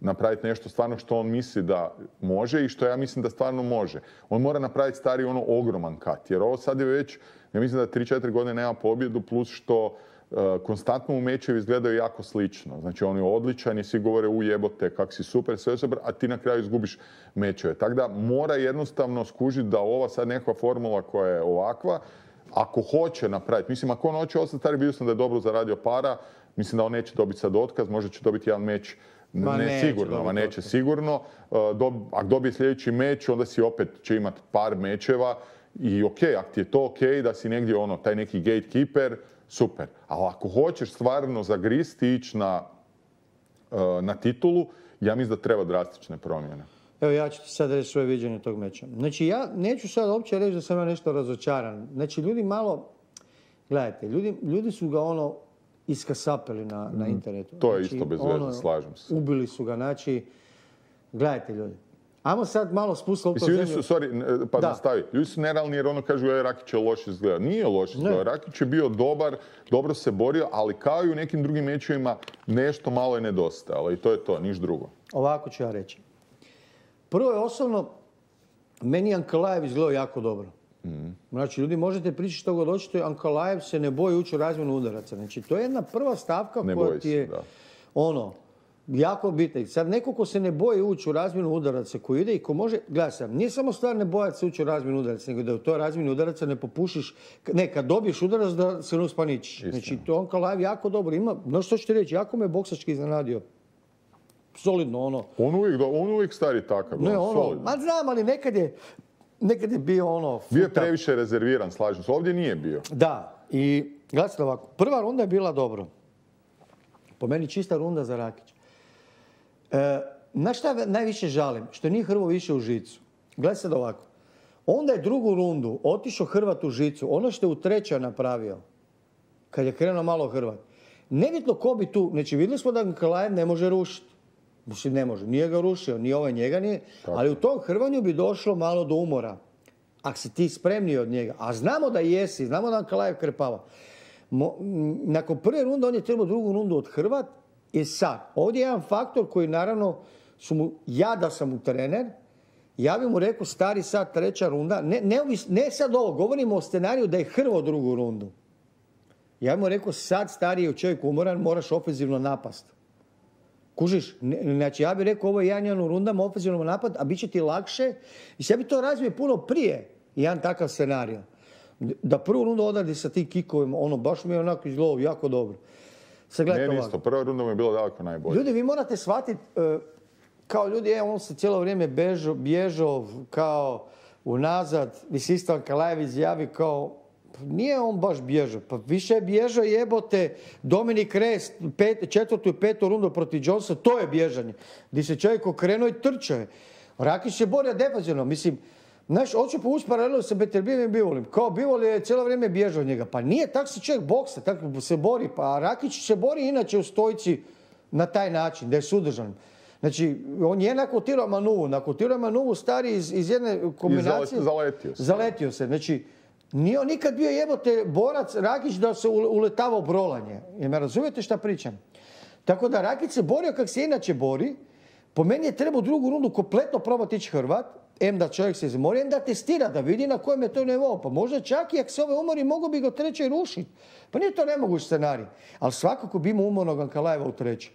napraviti nešto stvarno što on misli da može i što ja mislim da stvarno može. On mora napraviti stari ono ogroman kat, jer ovo sad je već, ja mislim da 3-4 godine nema pobjedu, plus što e, konstantno u mečevi izgledaju jako slično. Znači on je odličan i svi govore u jebote kak si super, sve super, a ti na kraju izgubiš mečeve. Tako da mora jednostavno skužiti da ova sad nekakva formula koja je ovakva, ako hoće napraviti, mislim ako on hoće ostati stari, vidio sam da je dobro zaradio para, mislim da on neće dobiti sad otkaz, možda će dobiti jedan meč Ma ne neće sigurno, ma neće sigurno. Uh, dob- ako dobije sljedeći meč, onda si opet će imati par mečeva i ok, ako ti je to ok, da si negdje ono, taj neki gatekeeper, super. Ali ako hoćeš stvarno zagristi ići na, uh, na titulu, ja mislim da treba drastične promjene. Evo ja ću ti sad reći svoje viđenje tog meča. Znači ja neću sad uopće reći da sam ja nešto razočaran. Znači ljudi malo, gledajte, ljudi, ljudi su ga ono iskasapili na, na internetu. Mm, to je Znači, isto bez veze, slažem se. Ubili su ga, znači, gledajte ljudi. Ajmo sad malo spustiti loptu ljudi zemlju. su, sorry, n- pa Da. nastavi. Ljudi su nerealni jer ono kažu, je, Rakić je loš izgleda. Nije loš izgleda. Ne. Rakić je bio dobar, dobro se borio, ali kao i u nekim drugim mečevima, nešto malo je nedostajalo i to je to, niš drugo. Ovako ću ja reći. Prvo je osobno, meni je Ankalajev izgledao jako dobro. Znači, ljudi možete pričati što god hoćete, Ankalajev se ne boji ući u razmjenu udaraca. Znači, to je jedna prva stavka Ne koja boji ti se, je, da. ono, jako bitna. Sad, neko ko se ne boji ući u razmjenu udaraca koji ide i ko može, gledaj sad, nije samo stvar ne bojati se ući u razmjenu udaraca, nego da u toj razmjeni udaraca ne popušiš, ne, kad dobiješ udarac da se ne uspaničiš. Znači, to Ankalajev jako dobro ima, no što ću ti reći, jako me boksački iznenadio. Solidno, ono, On uvijek, do- on uvijek stari takav, ne, ono, ono, solidno. ma znam, ali nekad je, nekad je bio ono... Bio je futa. previše rezerviran, slažem se. Ovdje nije bio. Da, i gledajte ovako, prva runda je bila dobro. Po meni čista runda za Rakić. E, na šta najviše žalim? Što nije Hrvo više u žicu. Gledaj sad ovako. Onda je drugu rundu otišao Hrvat u žicu. Ono što je u trećoj napravio, kad je krenuo malo Hrvat. Nebitno ko bi tu, znači vidjeli smo da Kalajev ne može rušiti. Mislim, ne može. Nije ga rušio, ni ovaj njega nije. Ali u tom hrvanju bi došlo malo do umora. Ako si ti spremniji od njega. A znamo da jesi, znamo da Kalajev krpava. Mo- m, nakon prve runde on je trebao drugu rundu od Hrvat. I sad, ovdje je jedan faktor koji naravno su mu, ja da sam mu trener, ja bi mu rekao stari sad treća runda, ne, neovis- ne sad ovo, govorimo o scenariju da je Hrvo drugu rundu. Ja bi mu rekao sad stariji je čovjek umoran, moraš ofenzivno napast. Kužiš, Ne- znači ja bih rekao ovo je jedan u rundama ofenzivno napad, a bit će ti lakše. I ja bi to razvio puno prije, jedan takav scenarij. Da prvu rundu odradi sa tim kikovima, ono baš mi je onako izgledalo jako dobro. Sad gledajte isto, prva runda mu je bila daleko najbolja. Ljudi, vi morate shvatiti, e, kao ljudi, e, on se cijelo vrijeme bežo, bježao kao unazad, mislim isto Kalajev izjavi kao, nije on baš bježao, pa više je bježao jebote Dominik Rest, pet, četvrtu i petu rundu protiv Jonesa, to je bježanje. Gdje se čovjek okrenuo i trčao je. Rakić se borio defazivno, mislim, Znaš, hoću povući paralelu sa Beterbijevim i Bivolim. Kao Bivol je cijelo vrijeme bježao od njega. Pa nije, tak se čovjek boksa, tako se bori. Pa Rakić se bori inače u stojci na taj način, da je sudržan. Znači, on je nakotirao Manuvu. Nakotirao Manuvu stari iz, iz jedne kombinacije. I zaletio se. Zaletio se. Znači, nije on nikad bio jebote borac Rakić da se ule- uletavao brolanje. Jer me razumijete šta pričam? Tako da Rakić se borio kako se inače bori. Po meni je trebao drugu rundu kompletno probati ići Hrvat. Em da čovjek se izmori, em da testira, da vidi na kojem je to nivou. Pa možda čak i ako se ove umori, mogu bi ga u trećoj rušiti. Pa nije to nemoguć scenarij. Ali svakako bi imao umornog Ankalajeva u trećoj.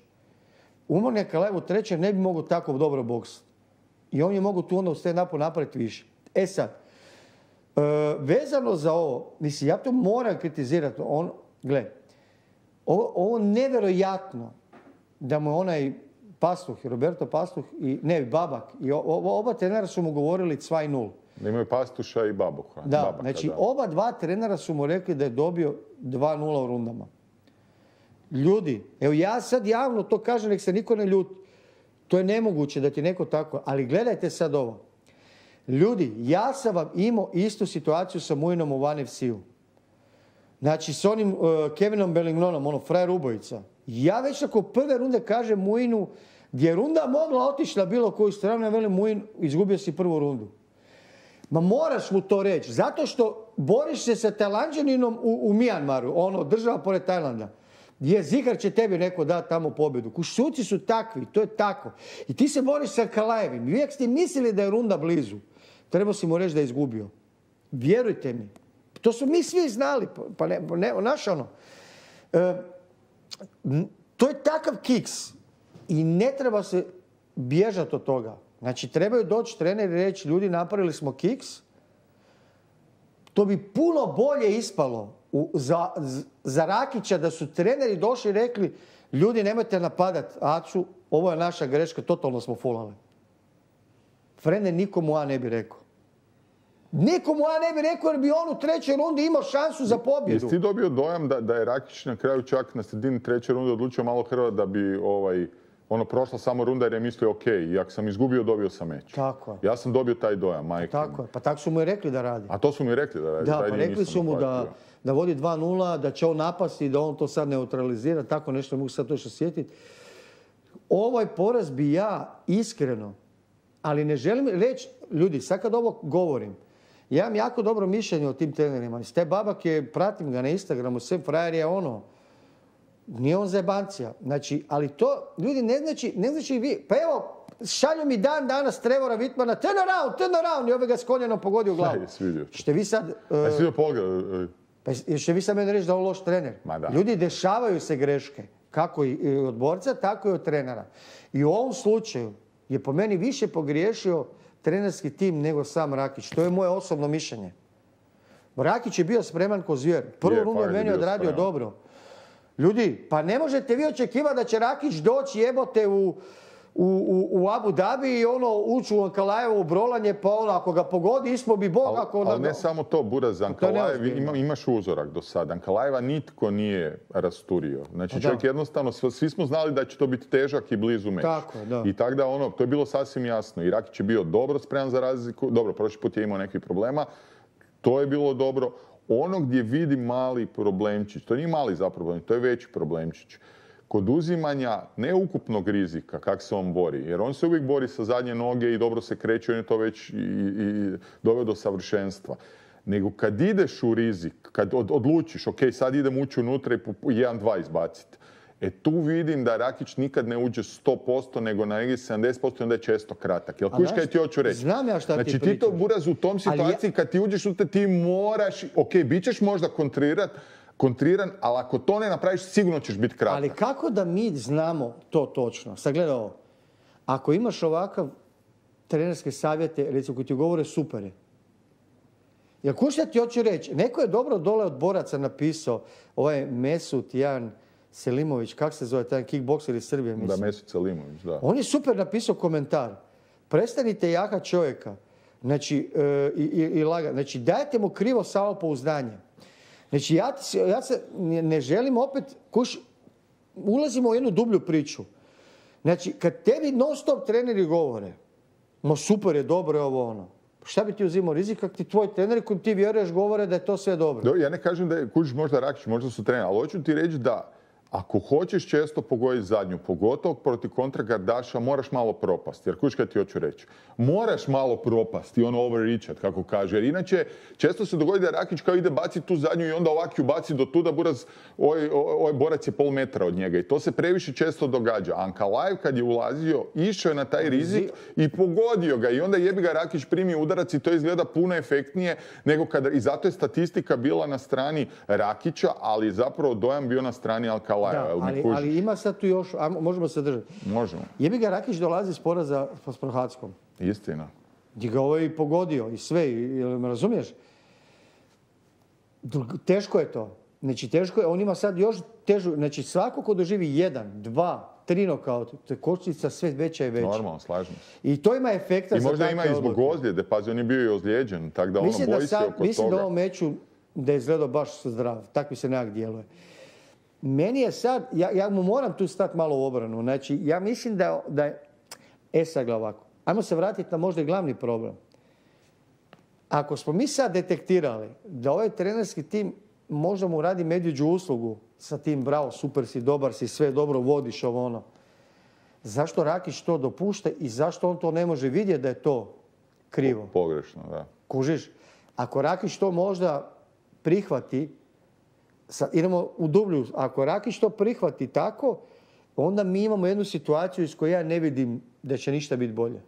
Umorni Ankalajev u trećoj ne bi mogao tako dobro boksati. I on je mogao tu onda u stand-upu napraviti više. E sad, vezano za ovo, mislim, ja to moram kritizirati. On, gle, ovo, ovo nevjerojatno da mu onaj Pastuh, Roberto Pastuh i ne, Babak, i o- o- oba trenera su mu govorili 2-0. Da imaju Pastuša i Babuka. Da, Babaka, znači da. oba dva trenera su mu rekli da je dobio 2-0 u rundama. Ljudi, evo ja sad javno to kažem, nek se niko ne ljuti. To je nemoguće da ti neko tako, ali gledajte sad ovo. Ljudi, ja sam vam imao istu situaciju sa Mujinom u One FC-u. Znači, s onim uh, Kevinom Bellingnonom, ono, frajer ubojica. Ja već ako prve runde kažem Muinu, gdje je runda mogla otići na bilo koju stranu, ja velim Muin, izgubio si prvu rundu. Ma moraš mu to reći, zato što boriš se sa Tajlanđaninom u, u Mijanmaru, ono, država pored Tajlanda. Je, zikar će tebi neko dati tamo pobjedu. Kušuci su takvi, to je tako. I ti se boriš sa Kalajevim. Uvijek ste mislili da je runda blizu. Trebao si mu reći da je izgubio. Vjerujte mi. To su mi svi znali. Pa, ne, ne, naš ono. E, to je takav kiks. I ne treba se bježati od toga. Znači, trebaju doći treneri i reći, ljudi, napravili smo kiks. To bi puno bolje ispalo u, za, za Rakića da su treneri došli i rekli, ljudi, nemojte napadat Acu, ovo je naša greška, totalno smo fulali. Frene nikomu A ne bi rekao. Nikomu A ne bi rekao jer bi on u trećoj rundi imao šansu za pobjedu. Jesi ti dobio dojam da, da je Rakić na kraju čak na sredini treće runde odlučio malo hrvat da bi ovaj, ono prošla samo runda jer je mislio ok, i ako sam izgubio, dobio sam meč. Tako je. Ja sam dobio taj dojam, majke. Tako je, pa tako su mu i rekli da radi. A to su mi rekli da radi. Da, pa rekli su mu da, da vodi 2-0, da će on napasti, da on to sad neutralizira, tako nešto mogu sad točno sjetiti. Ovaj poraz bi ja iskreno, ali ne želim reći, ljudi, sad kad ovo govorim, ja imam jako dobro mišljenje o tim trenerima. Ste babak je, pratim ga na Instagramu, sve frajer je ono, nije on zebancija. Znači, ali to, ljudi, ne znači, ne znači vi, pa evo, šalju mi dan danas Trevora Vitmana, turn around, turn around, i ovaj ga s koljenom pogodio u glavu. [LAUGHS] Ćete vi sad, A e, jesi vidio pogled? e, pa ćete vi sad meni reći da je on loš trener? Ma da. Ljudi, dešavaju se greške, kako i od borca, tako i od trenera. I u ovom slučaju je po meni više pogriješio trenerski tim nego sam Rakić. To je moje osobno mišljenje. Rakić je bio spreman ko zvijer. Prvu rundu je meni odradio spreman. dobro. Ljudi, pa ne možete vi očekivati da će Rakić doći jebote u, u, u, u Abu Dhabi i ono ući u Ankalajevo brolanje, pa ono, ako ga pogodi, ispo bi Bog Ali, ako... ali ne samo to, Buraz, Ankalajev, ima, imaš uzorak do sada. Ankalajeva nitko nije rasturio. Znači Pa da. čovjek jednostavno, sv- svi smo znali da će to biti težak i blizu meč. Tako da. I tako da ono, to je bilo sasvim jasno. I Rakić je bio dobro spreman za razliku, dobro, prošli put je imao nekih problema, to je bilo dobro. Ono gdje vidi mali problemčić, to nije mali zapravo problem, to je veći problemčić. Kod uzimanja neukupnog rizika, kak se on bori, jer on se uvijek bori sa zadnje noge i dobro se kreće, on je to već i, i doveo do savršenstva. Nego kad ideš u rizik, kad od- odlučiš, ok, sad idem ući unutra i po 1-2 izbaciti, E tu vidim da Rakić nikad ne uđe 100%, nego na negdje 70% i onda je često kratak. Jel A kuš znaš- kaj ti hoću reći? znam ja šta ti Znači ti to pričaš. buraz u tom ja- situaciji kad ti uđeš unutra ti moraš, ok, bit ćeš možda kontrirat, kontriran, ali ako to ne napraviš sigurno ćeš biti kratak. Ali kako da mi znamo to točno? Sad gledaj ovo. Ako imaš ovakav trenerske savjete, recimo koji ti govore super je. Jer kuš ja ti hoću reći, neko je dobro dole od boraca napisao, ovaj Mesut Jan Selimović, kak se zove, taj kickbokser iz Srbije, Da, mislim. Mesut Selimović, da. On je super napisao komentar. Prestanite jahat čovjeka. Znači, e, i, i, i laga. Znači, dajte mu krivo samopouzdanje. Znači, ja, ja se ne želim opet, kuš, ulazimo u jednu dublju priču. Znači, kad tebi non stop treneri govore, no super je, dobro je ovo ono. Šta bi ti uzimao rizik ako ti tvoji treneri kojim ti vjeruješ govore da je to sve dobro? Do- Ja ne kažem da je kužiš možda Rakić, možda su treneri, ali hoću ti reći da ako hoćeš često pogoditi zadnju, pogotovo protiv kontragardaša, moraš malo propasti. Jer kužiš kaj ti hoću reći? Moraš malo propasti, ono overreachat, kako kaže. Jer inače, često se dogodi da Rakić kao ide baciti tu zadnju i onda ovak ju baci do tu da buraz, ovaj, ovaj borac je pol metra od njega. I to se previše često događa. Ankalaev kad je ulazio, išao je na taj rizik i pogodio ga. I onda jebi ga Rakić primio udarac i to izgleda puno efektnije nego kada... I zato je statistika bila na strani Rakića, ali zapravo dojam bio na strani Alkalajeva. Da, ali, ali ima sad tu još, ajmo, možemo se držati. Možemo. Jebi ga Rakić dolazi s poraza s Prohadskom. Istina. Gdje ga ovaj pogodio i sve, jel me razumiješ? Drug- Teško je to. Znači, teško je, on ima sad još težu, znači svako ko doživi jedan, dva, tri nokaut, to je kočnica sve veća i veća. Normalno, slažem se. I to ima efekta I za možda ima i zbog ozljede, pazi, on je bio i ozlijeđen, tako da ono Mislim da, boji se oko mislim da u toga. ovom meču da je izgledao baš zdrav. Tak mi se nekak djeluje. Meni je sad, ja, ja mu moram tu stati malo u obranu. Znači, ja mislim da, da je... E sad ovako. Ajmo se vratiti na možda i glavni problem. Ako smo mi sad detektirali da ovaj trenerski tim možda mu radi medvjeđu uslugu sa tim bravo, super si, dobar si, sve dobro vodiš ovo ono. Zašto Rakić to dopušta i zašto on to ne može vidjeti da je to krivo. Pogrešno, da. Kužiš? Ako Rakić to možda prihvati, sa, idemo u dublju, ako Rakić to prihvati tako, onda mi imamo jednu situaciju iz koje ja ne vidim da će ništa biti bolje.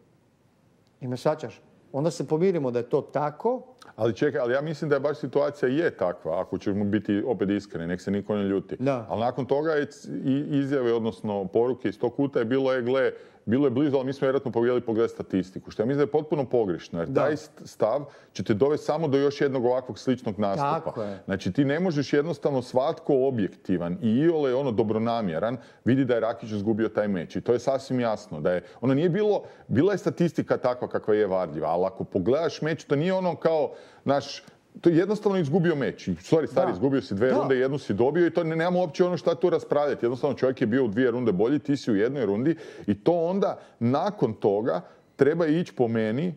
I me svačaš? Onda se pomirimo da je to tako, Ali čekaj, ali ja mislim da je baš situacija je takva, ako ćemo biti opet iskreni, nek se niko ne ljuti. Da. Ali nakon toga je izjave, odnosno poruke iz tog kuta je bilo je, gle, bilo je blizu, ali mi smo vjerojatno povijeli pogled statistiku, što ja mislim da je potpuno pogrešno, jer Da. taj st- stav će te dovesti samo do još jednog ovakvog sličnog nastupa. Tako je. Znači ti ne možeš jednostavno svatko objektivan i iole ono dobronamjeran vidi da je Rakić izgubio taj meč i to je sasvim jasno. Da je, ono nije bilo, bila je statistika takva kakva je varljiva, ali ako pogledaš meč, to nije ono kao, naš, to je jednostavno izgubio meč. Sorry, stari, izgubio si dve Da. runde, jednu si dobio i to ne, nemamo uopće ono šta tu raspravljati. Jednostavno čovjek je bio u dvije runde bolji, ti si u jednoj rundi i to onda nakon toga treba ići po meni,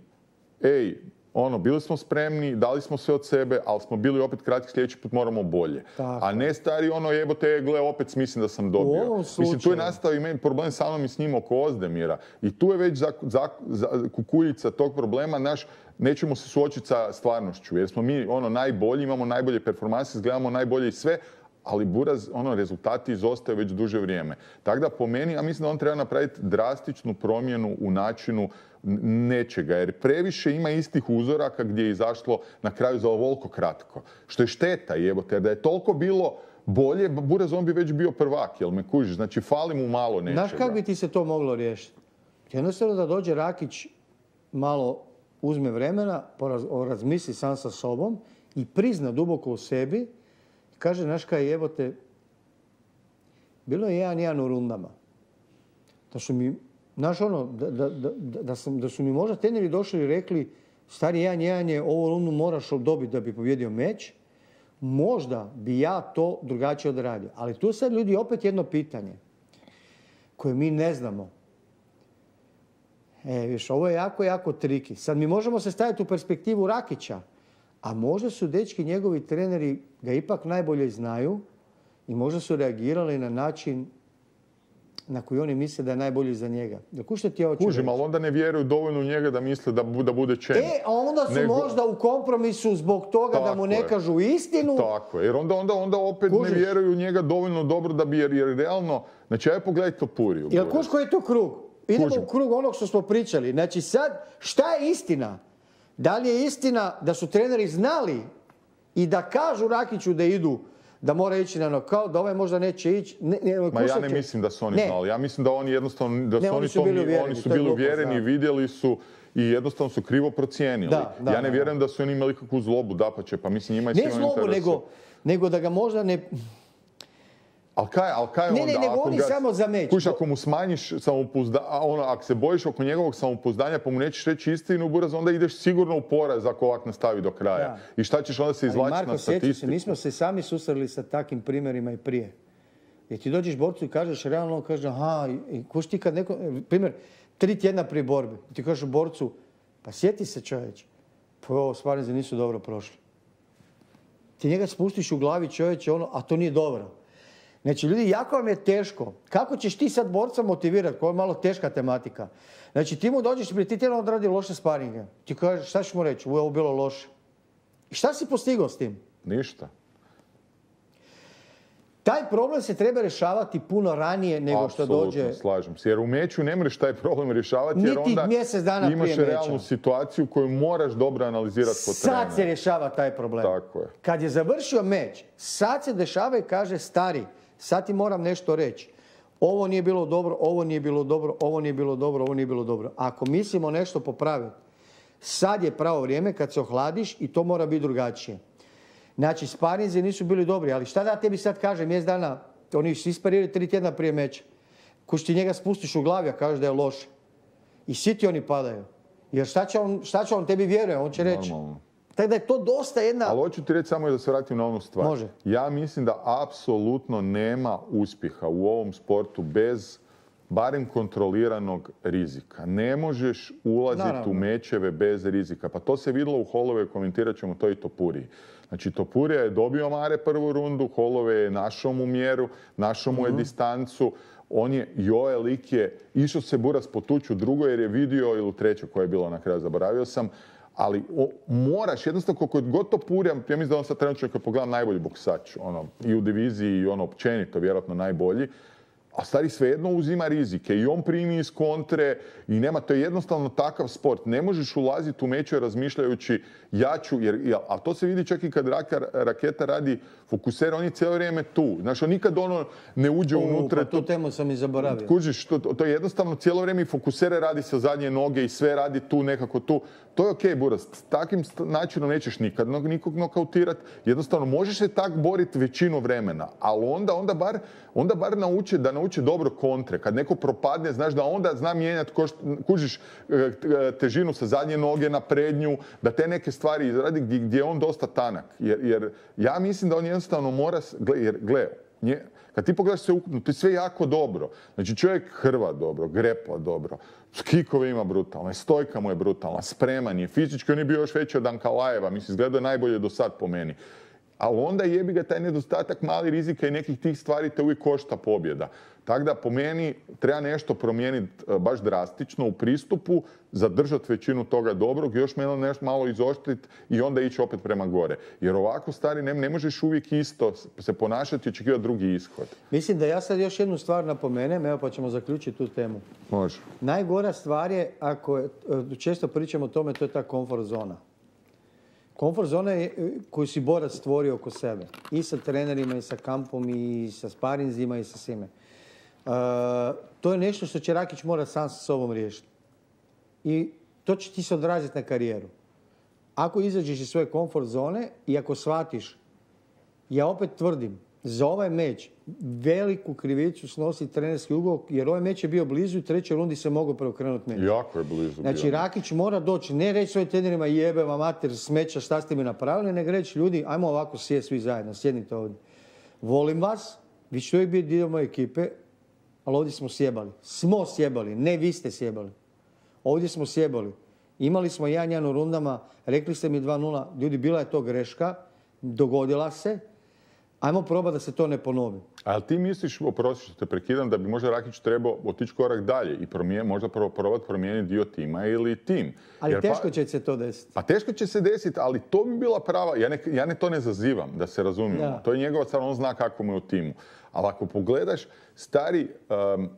ej, ono, bili smo spremni, dali smo sve od sebe, ali smo bili opet kratki, sljedeći put moramo bolje. Tako A ne stari ono, jebote, gle, opet mislim da sam dobio. ovom Mislim, tu je nastao i meni problem sa mnom i s njim oko Ozdemira. I tu je već za, za- za- kukuljica tog problema, naš, nećemo se suočiti sa stvarnošću, jer smo mi ono najbolji, imamo najbolje performanse, gledamo najbolje i sve, ali Buraz, ono, rezultati izostaju već duže vrijeme. Tako da po meni, ja mislim da on treba napraviti drastičnu promjenu u načinu nečega, jer previše ima istih uzoraka gdje je izašlo na kraju za ovoliko kratko. Što je šteta, jebote, da je toliko bilo bolje, Buraz on bi već bio prvak, jel me kužiš? Znači, fali mu malo nečega. Znaš kako bi ti se to moglo riješiti? Jednostavno da dođe Rakić, malo uzme vremena, poraz- razmisli sam sa sobom i prizna duboko u sebi kaže, znaš kaj jebote, bilo je jedan jedan u rundama. Da su mi, znaš ono, da, su mi možda treneri došli i rekli, stari jedan jedan je, ovu rundu moraš dobiti da bi pobjedio meč, možda bi ja to drugačije odradio. Ali tu sad ljudi opet jedno pitanje koje mi ne znamo. E, viš, ovo je jako, jako triki. Sad mi možemo se staviti u perspektivu Rakića, a možda su dečki njegovi treneri ga ipak najbolje znaju i možda su reagirali na način na koji oni misle da je najbolji za njega. Da ti ja hoću Kužim, ali onda ne vjeruju dovoljno u njega da misle da, bu- da bude čem. E, a onda su Nego- možda u kompromisu zbog toga da mu ne je. kažu istinu. Tako je, jer onda, onda, onda opet Kužiš? ne vjeruju u njega dovoljno dobro da bi, jer, jer realno, znači aj pogledaj to Puriju. Jel kuš koji je to krug? Idemo Kužim. u krug onog što smo pričali. Znači sad, šta je istina? Da li je istina da su treneri znali i da kažu Rakiću da idu, da mora ići na nokaut, da ovaj možda neće ići? Ne, ne, Ma ja ne će- mislim da su oni Ne. znali. Ja mislim da oni jednostavno, da su oni oni, su to, bili uvjereni, oni su bili uvjereni, da. vidjeli su i jednostavno su krivo procijenili. Da, da, ja ne da, vjerujem da su oni imali kakvu zlobu, dapače, pa mislim njima je Ne zlobu, interesu. nego, nego da ga možda ne... Ali kaj, al kaj Ne, ne, onda? nego oni ga- samo za meč. Kuš, ako mu smanjiš samopouzdanje, ono, ako se bojiš oko njegovog samopouzdanja pa mu nećeš reći istinu, buraz, onda ideš sigurno u poraz ako ovak nastavi do kraja. Da. I šta ćeš onda se izvlačiti Marko, na sjećaj se, statistiku? mi smo se sami susreli sa takvim primjerima i prije. Jer ti dođeš borcu i kažeš realno, on kaže, aha, i- kuš ti kad neko, primjer, tri tjedna prije borbe, ti kažeš borcu, pa sjeti se čovječ, pa ovo Sparinze nisu dobro prošli. Ti njega spustiš u glavi čovječe, ono, a to nije dobro. Znači, ljudi, jako vam je teško. Kako ćeš ti sad borca motivirati? Koja je malo teška tematika. Znači, ti mu dođeš prije ti tjedna odradi loše sparinge. Ti kažeš, šta ćeš mu reći? Ovo je ovo bilo loše. I šta si postigao s tim? Ništa. Taj problem se treba rješavati puno ranije nego što Apsolutno, dođe... slažem se. Jer u meču ne možeš taj problem rješavati jer Niti onda mjesec dana imaš prije realnu meča. situaciju koju moraš dobro analizirati kod Sad trenera. se rješava taj problem. Tako je. Kad je završio meč, sad se dešava i kaže stari, sad ti moram nešto reći. Ovo nije bilo dobro, ovo nije bilo dobro, ovo nije bilo dobro, ovo nije bilo dobro. Ako mislimo nešto popraviti, sad je pravo vrijeme kad se ohladiš i to mora biti drugačije. Znači, sparinzi nisu bili dobri, ali šta da tebi sad kažem, mjesec dana, oni su isparirali tri tjedna prije meča. Kuš ti njega spustiš u glavi, a kažeš da je loše. I svi ti oni padaju. Jer šta će on, šta će on tebi vjeruje, on će reći. Tako da je to dosta jedna... Ali hoću ti reći samo da se vratim na onu stvar. Može. Ja mislim da apsolutno nema uspjeha u ovom sportu bez barem kontroliranog rizika. Ne možeš ulaziti Naravno. u mečeve bez rizika. Pa to se vidjelo u holove, komentirat ćemo to i Topuri. Znači Topurija je dobio Mare prvu rundu, Holove je našao mu mjeru, našao mu je distancu, on je, Joe lik je, išao se Buras potući u drugo jer je vidio, ili u trećoj koja je bila na kraju, zaboravio sam, ali o, moraš, jednostavno koliko je god to Purija, ja mislim da on sad trenutno ako pogledam najbolji boksač, ono, i u diviziji i ono općenito, vjerojatno najbolji, a stari svejedno uzima rizike i on primi iz kontre i nema, to je jednostavno takav sport. Ne možeš ulaziti u meću razmišljajući jaču, jer, a to se vidi čak i kad raka, raketa radi fokusera, on je cijelo vrijeme tu. Znaš, on nikad ono ne uđe unutra. Pa tu temu sam i zaboravio. Kužiš, to, to je jednostavno cijelo vrijeme i fokusere radi sa zadnje noge i sve radi tu nekako tu. To je okej, Buras. Takvim načinom nećeš nikad nikog nokautirati. Jednostavno, možeš se tak boriti većinu vremena, ali onda, onda bar, onda bar nauči da nauči dobro kontre. Kad neko propadne, znaš da onda zna mijenjati, kužiš e, e, težinu sa zadnje noge na prednju, da te neke stvari izradi gdje, je on dosta tanak. Jer, jer ja mislim da on jednostavno mora, jer gle, nje, kad ti pogledaš sve ukupno, to je sve jako dobro. Znači čovjek hrva dobro, grepa dobro, skikove ima brutalne, stojka mu je brutalna, spreman je, fizički on je bio još veći od Ankalajeva, mislim, izgledao je najbolje do sad po meni. Ali onda jebi ga taj nedostatak mali rizika i nekih tih stvari te uvijek košta pobjeda. Tako da po meni treba nešto promijeniti e, baš drastično u pristupu, zadržati većinu toga dobrog, još nešto malo izoštriti i onda ići opet prema gore. Jer ovako stari ne, ne možeš uvijek isto se ponašati i očekivati drugi ishod. Mislim da ja sad još jednu stvar napomenem, evo pa ćemo zaključiti tu temu. Može. Najgora stvar je, ako e, često pričamo o tome, to je ta komfort zona. Komfort zona je e, koju si borac stvorio oko sebe. I sa trenerima, i sa kampom, i sa sparinzima, i sa svime. To je nešto što će Rakić mora sam sa sobom riješiti. I to će ti se odraziti na karijeru. Ako izađeš iz svoje komfort zone i ako shvatiš, ja opet tvrdim, za ovaj meč veliku krivicu snosi trenerski ugovor, jer ovaj meč je bio blizu i u trećoj rundi se mogao preokrenuti meč. Jako je blizu Znači, Rakić mora doći, ne reći svojim trenerima jebe vam mater smeća, šta ste mi napravili, nego reći ljudi, ajmo ovako sjeti svi zajedno, sjednite ovdje. Volim vas, vi ćete uvijek biti dio moje ekipe, ali ovdje smo sjebali. Smo sjebali, ne vi ste sjebali. Ovdje smo sjebali. Imali smo jedan jedan u rundama, rekli ste mi 2-0, ljudi, bila je to greška, dogodila se, ajmo probati da se to ne ponovi. Ali ti misliš, oprosti što te prekidam, da bi možda Rakić trebao otići korak dalje i promijen, možda probati promijeniti dio tima ili tim. Ali teško pa- će se to desiti. Pa teško će se desiti, ali to bi bila prava, ja ne, ja ne to ne zazivam, da se razumijemo. To je njegova stvar, on zna kako mu je u timu. Ali ako pogledaš, stari, um,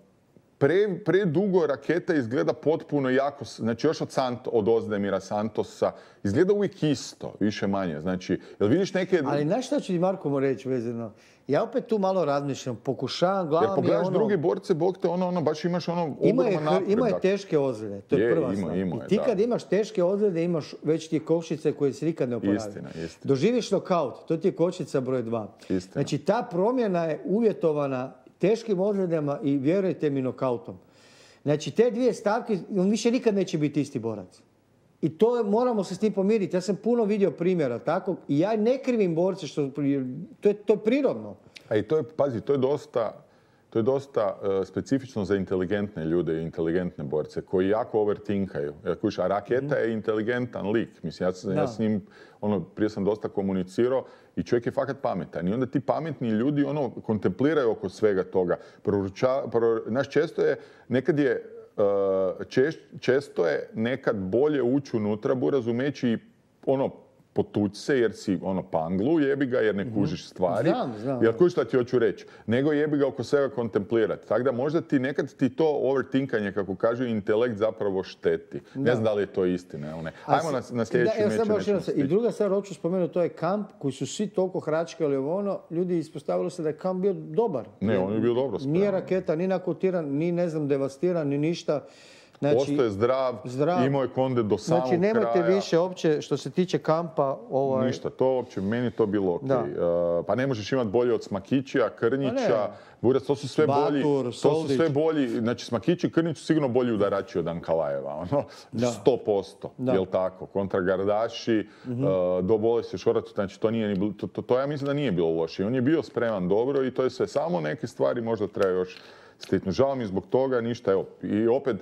pre, predugo raketa izgleda potpuno jako, znači još od, Sant, od Ozdemira Santosa, izgleda uvijek isto, više manje. Znači, jel vidiš neke... Ali znaš što ću ti Marko reći vezano? Ja opet tu malo razmišljam, pokušavam, glavno Jer pogledaš ono... druge borce, bog te, ono, ono, baš imaš ono ima je, ima je teške ozljede, to je, je prva ima, ima I ti kad imaš teške ozljede, imaš već ti košice koje se nikad ne oporavljaju. Istina, istina. Doživiš nokaut, to ti je kočica broj dva. Istina. Znači ta promjena je uvjetovana teškim ozljedama i vjerujte mi nokautom. Znači te dvije stavke, on više nikad neće biti isti borac. I to moramo se s tim pomiriti. Ja sam puno vidio primjera tako i ja ne krivim borce što to je, to je prirodno. A i to je, pazi, to je dosta, to je dosta uh, specifično za inteligentne ljude i inteligentne borce koji jako overtinkaju. A Raketa je inteligentan lik. Mislim, ja, ja s njim, ono, prije sam dosta komunicirao i čovjek je fakat pametan. I onda ti pametni ljudi ono kontempliraju oko svega toga. Proruča, naš često je, nekad je uh, često je nekad bolje ući unutra, bu razumeći ono potući se jer si ono panglu, jebi ga jer ne mhm. kužiš stvari. Znam, znam. Jer kužiš šta ti hoću reći. Nego jebi ga oko svega kontemplirati. Tako da možda ti nekad ti to overtinkanje, kako kažu, intelekt zapravo šteti. Ne znam da li je to istina. Ne. Ajmo na, na sljedeći meč. I druga stvar, hoću spomenuti, to je kamp koji su svi toliko hračkali ono, ljudi ispostavili se da je kamp bio dobar. Ne, on je bio dobro spreman. Nije raketa, ni nakotiran, ni ne znam, devastiran, ni ništa. Znači, Ostaje zdrav, zdrav, imao je konde do samog Znači nemojte kraja. više uopće što se tiče kampa. Ovaj... Ništa, to uopće, meni to bilo ok. Uh, pa ne možeš imati bolje od Smakićija, Krnjića, Burac, to su sve bolji. To su sve bolji, znači Smakići i Krnjić su sigurno bolji udarači od Ankalajeva, ono, sto posto, jel tako? Kontra Gardaši, mm do bole se šorat, znači to nije ni, to, to, to ja mislim da nije bilo loše. On je bio spreman dobro i to je sve samo neke stvari možda treba još stitnu. Žao mi zbog toga, ništa, evo, i opet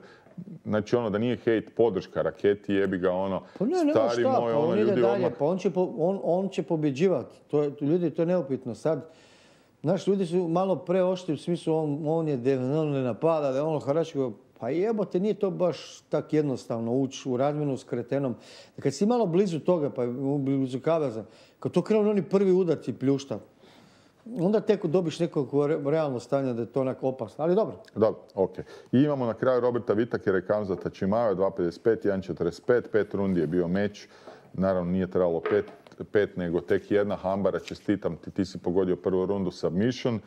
znači ono da nije hejt, podrška raketi, jebi ga ono, Pa ne, stari šta, moj, pa ono, ide ljudi dalje, odmah, pa on će, po- on, on će pobjeđivati. To je, ljudi, to je neupitno. Sad, znaš, ljudi su malo preoštri u smislu on, on je on ne napada, da je ono haračko. Pa jebote, nije to baš tak jednostavno ući u razmjenu s kretenom. Kad si malo blizu toga, pa blizu kaveza, kad to krenu oni prvi udarci pljušta, onda tek dobiš neko re- realno stanje da je to onak opasno. Ali dobro. Dobro, ok. I imamo na kraju Roberta Vitakera i Kamzata Čimaja, 2.55, 1.45, pet rundi je bio meč. Naravno nije trebalo pet, pet nego tek jedna hambara, čestitam ti, ti si pogodio prvu rundu submission. Uh,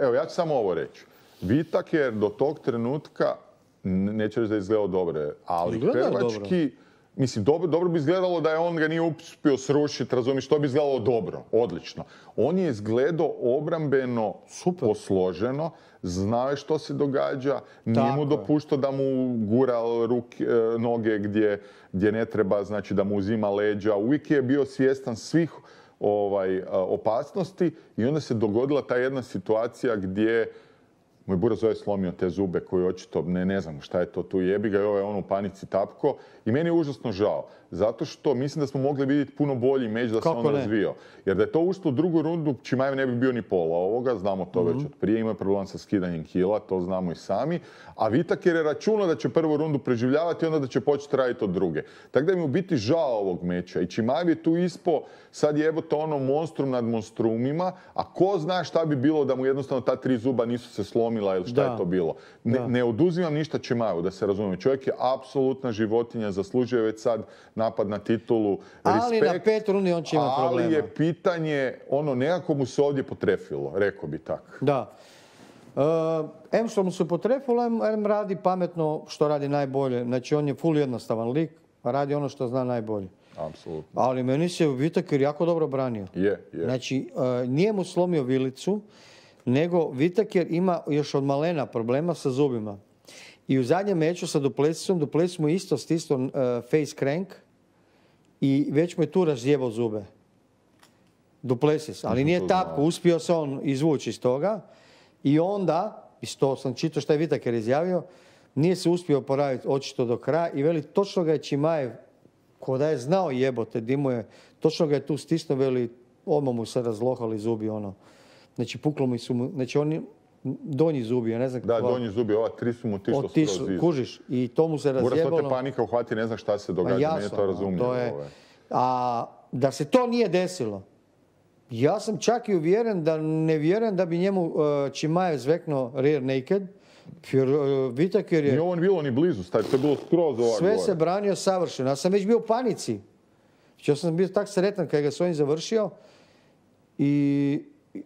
evo, ja ću samo ovo reći. Vitaker do tog trenutka, neću reći da je izgledao dobro, ali Izgledao je hrvački, Mislim, dobro, dobro bi izgledalo da je on ga nije uspio srušiti, razumiješ, to bi izgledalo dobro, odlično. On je izgledao obrambeno posloženo, znao je što se događa, nije Tako mu je. dopuštao da mu gura ruke, noge gdje, gdje ne treba, znači da mu uzima leđa. Uvijek je bio svjestan svih ovaj, e, opasnosti i onda se dogodila ta jedna situacija gdje moj buraz ovaj slomio te zube koji očito ne, ne znam šta je to tu jebi ga i ovaj on u panici tapko i meni je užasno žao zato što mislim da smo mogli vidjeti puno bolji meč da se on razvio. Jer da je to ušlo u drugu rundu, Čimajev ne bi bio ni pola ovoga, znamo to Mhm. već od prije, ima problem sa skidanjem kila, to znamo i sami. A Vitaker je računao da će prvu rundu preživljavati i onda da će početi raditi od druge. Tako da mi u biti žao ovog meča. I Čimajev je tu ispo, sad je evo to ono monstrum nad monstrumima, a ko zna šta bi bilo da mu jednostavno ta tri zuba nisu se slomila ili šta Da. je to bilo. Ne, oduzimam ništa Čimajevu, da se razumije. Čovjek je apsolutna životinja, zaslužuje već sad napad na titulu. Ali na pet rundi on će imati Ali problema. je pitanje, ono, nekako mu se ovdje potrefilo, rekao bi tako. Da. Em što mu se potrefilo, em, radi pametno što radi najbolje. Znači on je full jednostavan lik, radi ono što zna najbolje. Apsolutno. Ali meni se Vitakir jako dobro branio. Je, je. Znači, e, nije mu slomio vilicu, nego Vitakir ima još od malena problema sa zubima. I u zadnjem meču sa Duplessisom, Duplessis mu isto stisnuo e, face crank i već mu je tu razjebao zube. Duplessis, ali nije tapko, uspio se on izvući iz toga i onda, i to sam čitao što je Vitaker izjavio, nije se uspio oporaviti očito do kraja i veli točno ga je Čimajev, ko da je znao jebote, di mu je, točno ga je tu stisnuo, veli odmah mu se razlohali zubi, ono. Znači puklo mu su mu, znači oni donji zubi, ja ne znam Da, donji zubi, ova tri su mu otišlo otišli, skroz kužiš, i to mu se Buras, to te razjebalo. panika uhvati, ne zna šta se Ma događa, meni je jasno, to no, razumljivo. to je-. A da se to nije desilo, ja sam čak i uvjeren da ne vjerujem da bi njemu uh, Čimajev zveknuo rear naked, jer uh, Vitakir Nije je ovo ni bilo ni blizu, staj, to je bilo skroz ova sve gore. se branio savršeno. Ja sam već bio u panici. Ja sam bio tak sretan kad ga s ovim završio i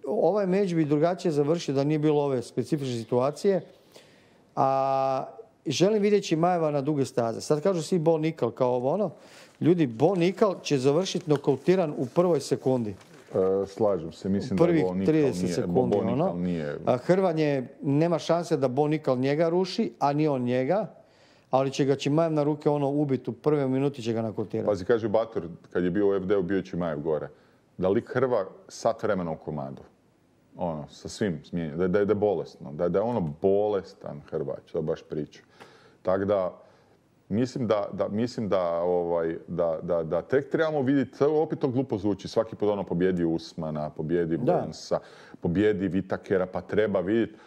ovaj meč bi drugačije završio da nije bilo ove specifične situacije. A želim vidjeti Čimajeva na duge staze. Sad kažu svi Bo Nikal kao ovo ono. Ljudi, Bo Nikal će završiti nokautiran u prvoj sekundi. E, slažem se, mislim da Bo Nikal 30 nije, sekundi. Bo ono. nije, A Hrvanje nema šanse da Bo Nikal njega ruši, a ni on njega. Ali će ga Čimajev na ruke ono ubiti u prvoj minuti će ga nakautirati. Pazi, kaže Bator, kad je bio u FD-u, bio je Čimajev gore. Da lik Hrva sat vremena u komadu. Ono, sa svim smijenjem. Da, je- da, da je bolesno. Da, da je ono bolestan Hrvač, to baš priča. Tako da, mislim da, da, mislim da, ovaj, da, da, da tek trebamo vidjeti, to opet to glupo zvuči, svaki put ono pobjedi Usmana, pobjedi Da. Burnsa, pobjedi Vitakera, pa treba vidjeti.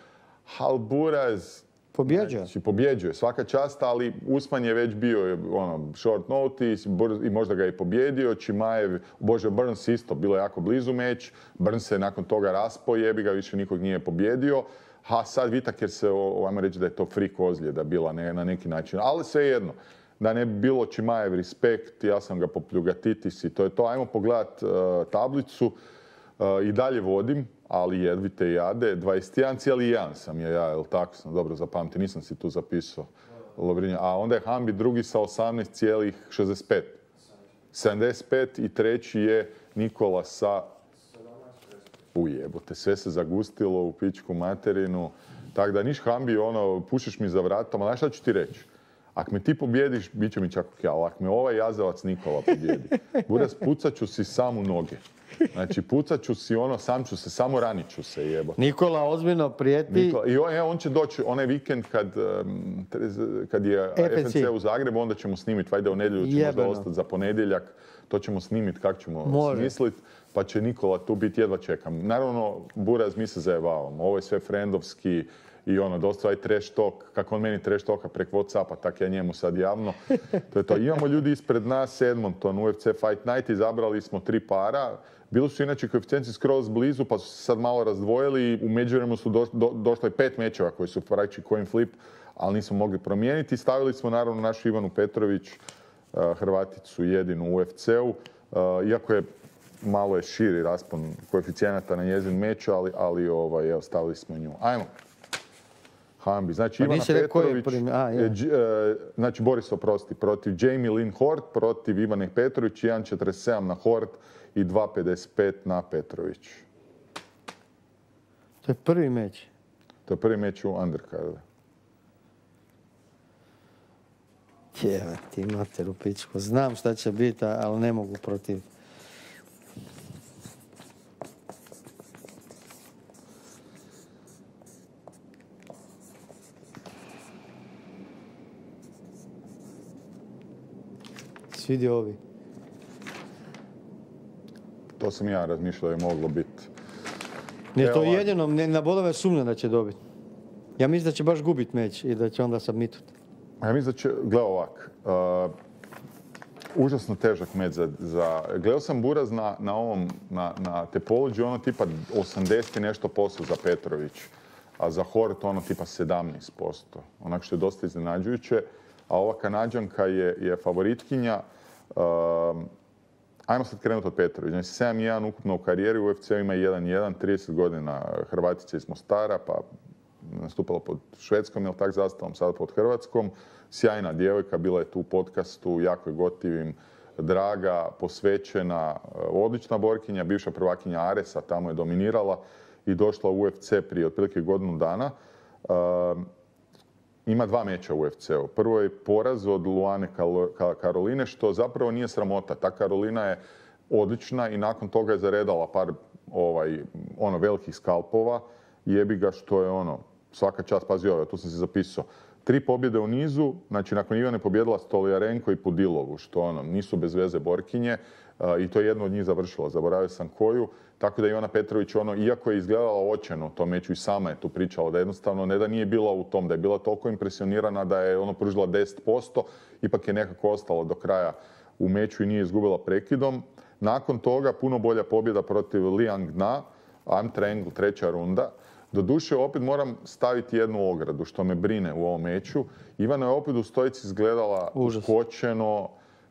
Halburaz, Pobjeđuje. Znači, pobjeđuje, svaka čast, ali Usman je već bio ono, short notice i možda ga je pobjedio. Čimajev, Bože, Burns isto, bilo jako blizu meč. Burns se nakon toga raspo, jebi ga, više nikog nije pobjedio. A sad Vitaker se, o- ajmo reći da je to freak ozljeda bila ne, na neki način. Ali svejedno, da ne bi bilo Čimajev respekt, ja sam ga popljugatitis i to je to. Ajmo pogledat e, tablicu. I dalje vodim, ali jedvite jade. 21,1 sam je ja, jel tako sam dobro zapamtio, nisam si tu zapisao. Lovrinja. A onda je Hambi drugi sa 18,65. 75 i treći je Nikola sa... Ujebote, sve se zagustilo u pičku materinu. Tako da niš Hambi, ono, pušiš mi za vratom, ali znaš šta ću ti reći? Ako me ti pobjediš, bit će mi čak ok, ali ako me ovaj jazavac Nikola pobjedi, Buras, pucat ću si sam u noge. Znači, pucat ću si ono, sam ću se, samo ranit ću se jebo. Nikola ozbiljno prijeti. Nikola, I on, e, on će doći onaj vikend kad, kad je FNC. FNC u Zagrebu, onda ćemo snimiti, vajde u nedjelju će možda ostati za ponedjeljak, to ćemo snimiti kako ćemo Može. smisliti, pa će Nikola tu biti, jedva čekam. Naravno, Buraz, mi se zajebavamo, ovo je sve frendovski i ono, dosta ovaj trash talk, kako on meni trash talka preko Whatsappa, tak ja njemu sad javno. [LAUGHS] To je to. Imamo ljudi ispred nas, Edmonton, UFC Fight Night, izabrali smo tri para, bili su inače koeficijenti skroz blizu, pa su se sad malo razdvojili i u međuvremenu su doš- do, došlo i pet mečeva koji su praktički coin flip, ali nismo mogli promijeniti. Stavili smo naravno našu Ivanu Petrović, eh, Hrvaticu jedinu u UFC-u, eh, iako je malo je širi raspon koeficijenata na njezin meč, ali, ali ovaj, evo, stavili smo nju. Ajmo. Hambi. Znači Pa Ivana Petrović, prvi- a, Dž- e, znači Boris oprosti, protiv Jamie Lynn Hort, protiv Ivane Petrović, 1.47 na Hort i 2.55 na Petrović. To je prvi meč. To je prvi meč u undercardu. Jeva, ti mater u pičku. Znam šta će biti, ali ne mogu protiv. Svidi ovi. To sam ja razmišljao je moglo biti. Ne, to ovako. jedino, ne, na bodove sumnjam da će dobiti. Ja mislim da će baš gubit meč i da će onda submitut. Ja mislim da će, gle ovak, uh, užasno težak meč za, za- gledao sam Buraz na, na ovom, na, na Tepology, ono tipa 80 i nešto posto za Petrović, a za Hort ono tipa 17 posto, onak što je dosta iznenađujuće, a ova Kanadžanka je, je favoritkinja, um, Ajmo sad krenuti od Petrović. Znači 7-1 ukupno u karijeri, u UFC ima 1-1, 30 godina Hrvatica iz Mostara, pa nastupala pod švedskom, jel tak, zastavom, sad pod hrvatskom. Sjajna djevojka, bila je tu u podcastu, jako je gotivim, draga, posvećena, odlična borkinja, bivša prvakinja Aresa, tamo je dominirala i došla u UFC prije otprilike godinu dana. Um, ima dva meča u UFC-u. Prvo je poraz od Luane Karoline, što zapravo nije sramota. Ta Karolina je odlična i nakon toga je zaredala par ovaj, ono, velikih skalpova. Jebi ga što je ono, svaka čast, pazi ovo, tu sam se zapisao. Tri pobjede u nizu, znači nakon Ivane pobjedila Stolijarenko i Pudilovu, što ono, nisu bez veze borkinje i to je jedno od njih završilo, zaboravio sam koju. Tako da Ivana Petrović, ono, iako je izgledala očeno u tom meču i sama je tu pričala, da jednostavno ne da nije bila u tom, da je bila toliko impresionirana da je ono pružila 10%, ipak je nekako ostala do kraja u meču i nije izgubila prekidom. Nakon toga puno bolja pobjeda protiv Liang Na, Arm Triangle, treća runda. Doduše, opet moram staviti jednu ogradu, što me brine u ovom meču. Ivana je opet u stojici izgledala Užas. uskočeno,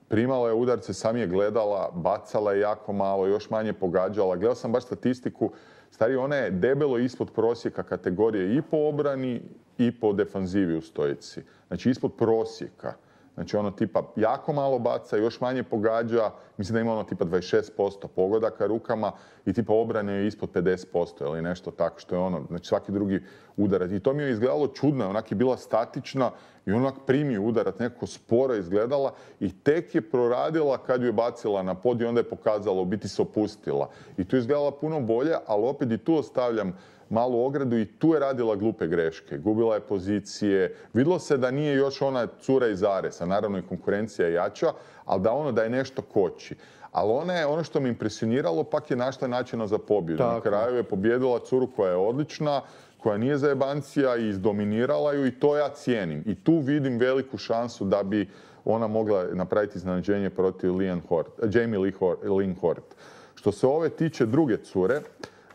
primala je udarce, sam je gledala, bacala je jako malo, još manje pogađala. Gledao sam baš statistiku, stari ona je debelo ispod prosjeka kategorije i po obrani i po defanzivi u stojici. Znači ispod prosjeka. Znači ono tipa jako malo baca, još manje pogađa, mislim da ima ono tipa 26% pogodaka rukama i tipa obrane je ispod 50% ili nešto tako što je ono, znači svaki drugi udarac. I to mi je izgledalo čudno, onak je bila statična i onak primi udarac, nekako sporo izgledala i tek je proradila kad ju je bacila na pod i onda je pokazala, u biti se opustila. I tu je izgledala puno bolje, ali opet i tu ostavljam malu ogradu i tu je radila glupe greške. Gubila je pozicije. Vidjelo se da nije još ona cura iz Aresa. Naravno i konkurencija je jača, ali da ono da je nešto koči. Ali ona je, ono što me impresioniralo, pak je našla načina za pobjedu. Na kraju je pobjedila curu koja je odlična, koja nije zajebancija i izdominirala ju i to ja cijenim. I tu vidim veliku šansu da bi ona mogla napraviti iznenađenje protiv Lian Hort, Jamie Lee Hort, Lynn Hort. Što se ove tiče druge cure,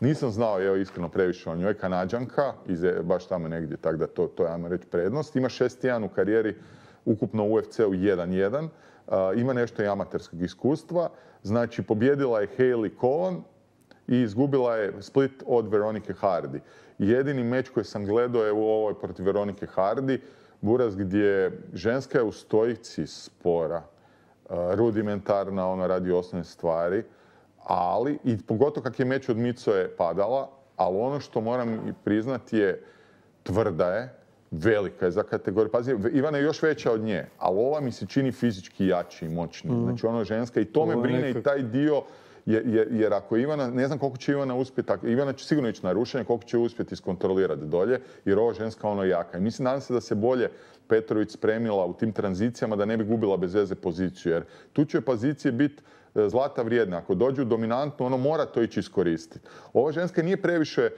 nisam znao, evo iskreno previše o njoj, Kanadžanka, iz, baš tamo negdje, tako da to, to je, ajmo reći, prednost. Ima 6-1 u karijeri, ukupno u UFC-u 1-1. A, ima nešto i amaterskog iskustva. Znači, pobjedila je Hailey Cohen i izgubila je split od Veronike Hardy. Jedini meč koji sam gledao je u ovoj protiv Veronike Hardy, Buraz gdje ženska je u stojici spora, rudimentarna, ona radi osnovne stvari, ali, i pogotovo kak je meč od Mico je padala, ali ono što moram i priznati je tvrda je, velika je za kategoriju. Pazi, Ivana je još veća od nje, ali ova mi se čini fizički jači i moćniji. Znači ono ženska i to me brine i taj dio jer, jer, ako Ivana, ne znam koliko će Ivana uspjeti, Ivana će sigurno ići na rušenje, koliko će uspjeti iskontrolirati dolje, jer ova ženska ono jaka. I mislim, nadam se da se bolje Petrović spremila u tim tranzicijama da ne bi gubila bez veze poziciju, jer tu će pozicije biti zlata vrijedna. Ako dođu dominantno, ono mora to ići iskoristiti. Ova ženska nije previše e,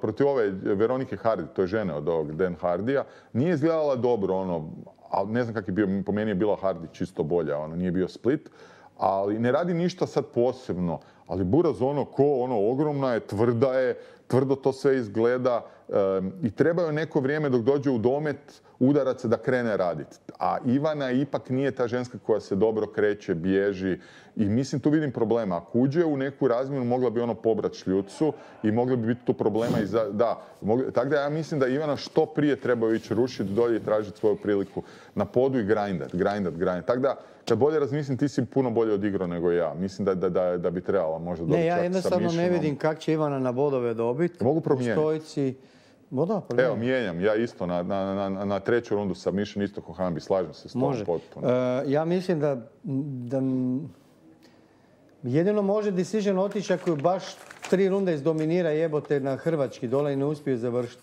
protiv ove Veronike Hardy, to je žene od ovog Dan Hardija, nije izgledala dobro, ono, ali ne znam kak je bio, po meni je bila Hardy čisto bolja, ono, nije bio split, ali ne radi ništa sad posebno. Ali Buraz ono ko, ono ogromna je, tvrda je, tvrdo to sve izgleda i treba joj neko vrijeme dok dođe u domet udaraca da krene raditi. A Ivana ipak nije ta ženska koja se dobro kreće, bježi i mislim tu vidim problema. Ako uđe u neku razmjenu mogla bi ono pobrat šljucu i mogli bi biti tu problema i za, da, mogli- tako da ja mislim da Ivana što prije treba ići rušiti dolje i tražiti svoju priliku na podu i grindat, grindat, grindat. Tako da kad bolje razmislim, ti si puno bolje odigrao nego ja. Mislim da, da, da, da bi trebala možda dobiti Ne, ja jednostavno ne vidim kak će Ivana na bodove dobiti. Mogu U promijeniti. Bo da, Evo, promijeni. mijenjam, ja isto na, na, na, na treću rundu sa Mišin isto ko Hambi, slažem se s tom Može. potpuno. E, ja mislim da, da jedino može decision otići ako baš tri runde izdominira jebote na hrvački dole i ne uspije završiti.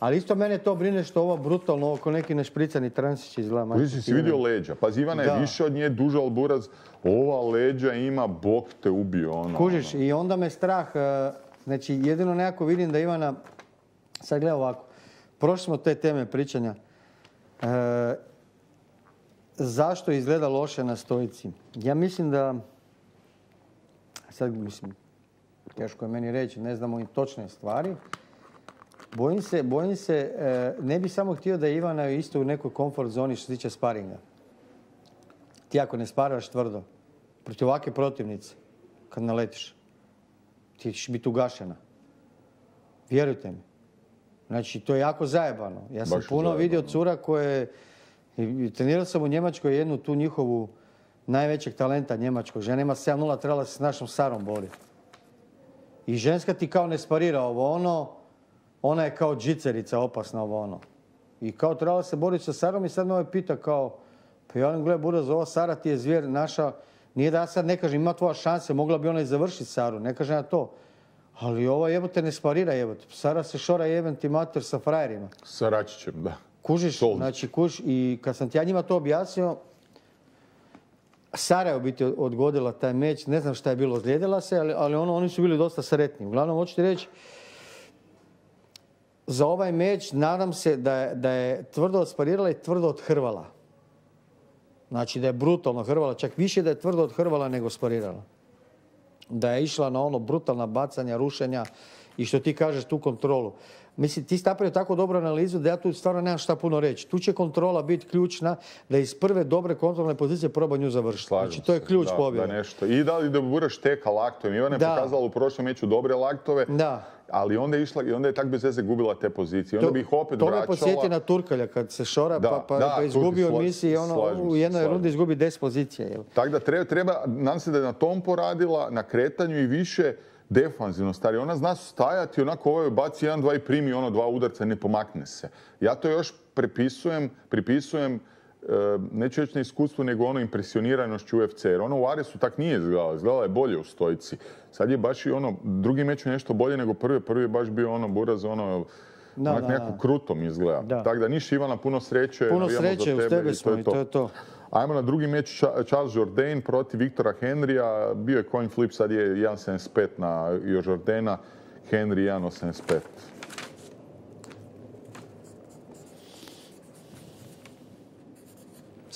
Ali isto mene to brine što ovo brutalno oko neki našpricani transić izgleda. Ti si vidio leđa. Pazi, Ivana je više od nje, duža od buraz. Ova leđa ima, bog te ubio. Ono, Kužiš, ono. i onda me strah, e, znači jedino nekako vidim da Ivana, sad gledaj ovako, prošli smo te teme pričanja, E, zašto izgleda loše na stojici? Ja mislim da, sad mislim, teško je meni reći, ne znamo i točne stvari, bojim se, bojim se, e, ne bi samo htio da je Ivana isto u nekoj komfort zoni što se tiče sparinga. Ti ako ne sparaš tvrdo, protiv ovakve protivnice, kad naletiš, ti ćeš biti ugašena. Vjerujte mi. Znači, to je jako zajebano. Ja sam Baš puno zajebano. vidio cura koje... Trenirao sam u Njemačkoj jednu tu njihovu najvećeg talenta njemačkog. Žena ima 7-0, trebala se s našom Sarom boriti. I ženska ti kao ne sparira ovo ono, ona je kao džicerica opasna ovo ono. I kao trebala se boriti sa Sarom i sad me ovaj pita kao, pa ja gle Buraz, ova Sara ti je zvijer naša, nije da ja sad ne kažem, ima tvoja šanse, mogla bi ona i završiti Saru, ne kažem ja to. Ali ova jebote ne sparira jebote. Sara se šora jeben ti mater sa frajerima. Sa Račićem, da. Kužiš, znači kuš i kad sam ti ja njima to objasnio, Sara je u biti odgodila taj meč, ne znam šta je bilo, ozlijedila se, ali, ali ono, oni su bili dosta sretni. Uglavnom, hoću ti reći, za ovaj meč nadam se da je, da je tvrdo odsparirala i tvrdo odhrvala. Znači da je brutalno hrvala, čak više da je tvrdo odhrvala nego sparirala. Da je išla na ono brutalna bacanja, rušenja i što ti kažeš tu kontrolu. Mislim, ti si napravio tako dobru analizu da ja tu stvarno nemam šta puno reći. Tu će kontrola biti ključna da iz prve dobre kontrolne pozicije proba nju završiti. Znači, to je ključ pobjede. Da nešto. I da li da buraš teka laktovima. Ivana je pokazala u prošlom meču dobre laktove. Da. Ali onda je išla i onda je tak bez veze gubila te pozicije. Onda To- bi ih opet to me vraćala. podsjeti na Turkalja kad se šora Da, pa, pa, da, pa izgubio sla- emisiji ono, u jednoj rundi izgubi 10 pozicija. Tako da treba, treba, nadam se da je na tom poradila, na kretanju i više defanzivno stari. Ona zna stajati, onako ovo joj baci jedan, dva i primi ono dva udarca, ne pomakne se. Ja to još prepisujem, pripisujem neću reći na iskustvu, nego ono impresioniranošću UFC. Jer ono u Aresu tak nije izgledala, izgledala je bolje u stojici. Sad je baš i ono, drugi meč je nešto bolje nego prvi, prvi je baš bio ono buraz, ono, Da, da, nekako da. kruto mi izgleda. Da. Tako da niš Ivana, puno sreće. Puno sreće, uz tebe smo i to je to. Ajmo na drugi meč, Cha- Charles Jourdain protiv Viktora Henrya. Bio je coin flip, sad je 1.75 na Jordana. Henry 1.85.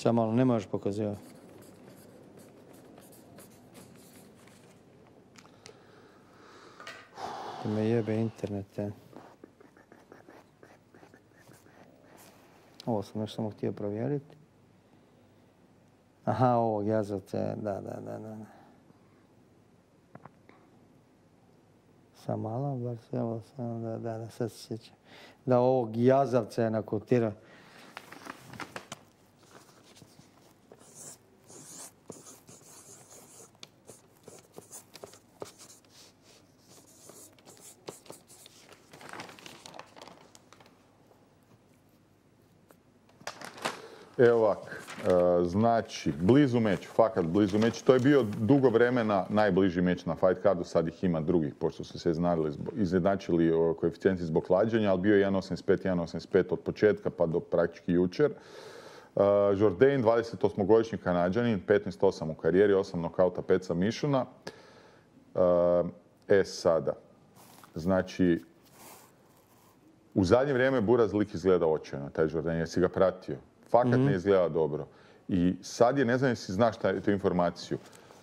Sad malo, ne možeš pokazivati. Ti me jebe internet, e. Ovo sam još samo htio provjeriti. Aha, ovo, jazavce, da, da, da, da. Sam malo, bar ovo, da, da, da, sad se sjećam. Da, ovog jazavca je nakotira. Evo e, znači, blizu meč, fakat blizu meč. To je bio dugo vremena najbliži meč na fight cardu, sad ih ima drugih, pošto su se izjednačili koeficijenti zbog klađenja, ali bio je 1.85, 1.85 od početka pa do praktički jučer. Uh, Jourdain, 28-godišnji kanadžanin, 15-8 u karijeri, 8 nokauta, 5 sa Mišuna. E sada, znači, u zadnje vrijeme Buraz lik izgleda očajno, taj Jourdain, jesi ga pratio? Fakat ne mhm. izgleda dobro. I sad je, ne znam jesi znaš tu informaciju,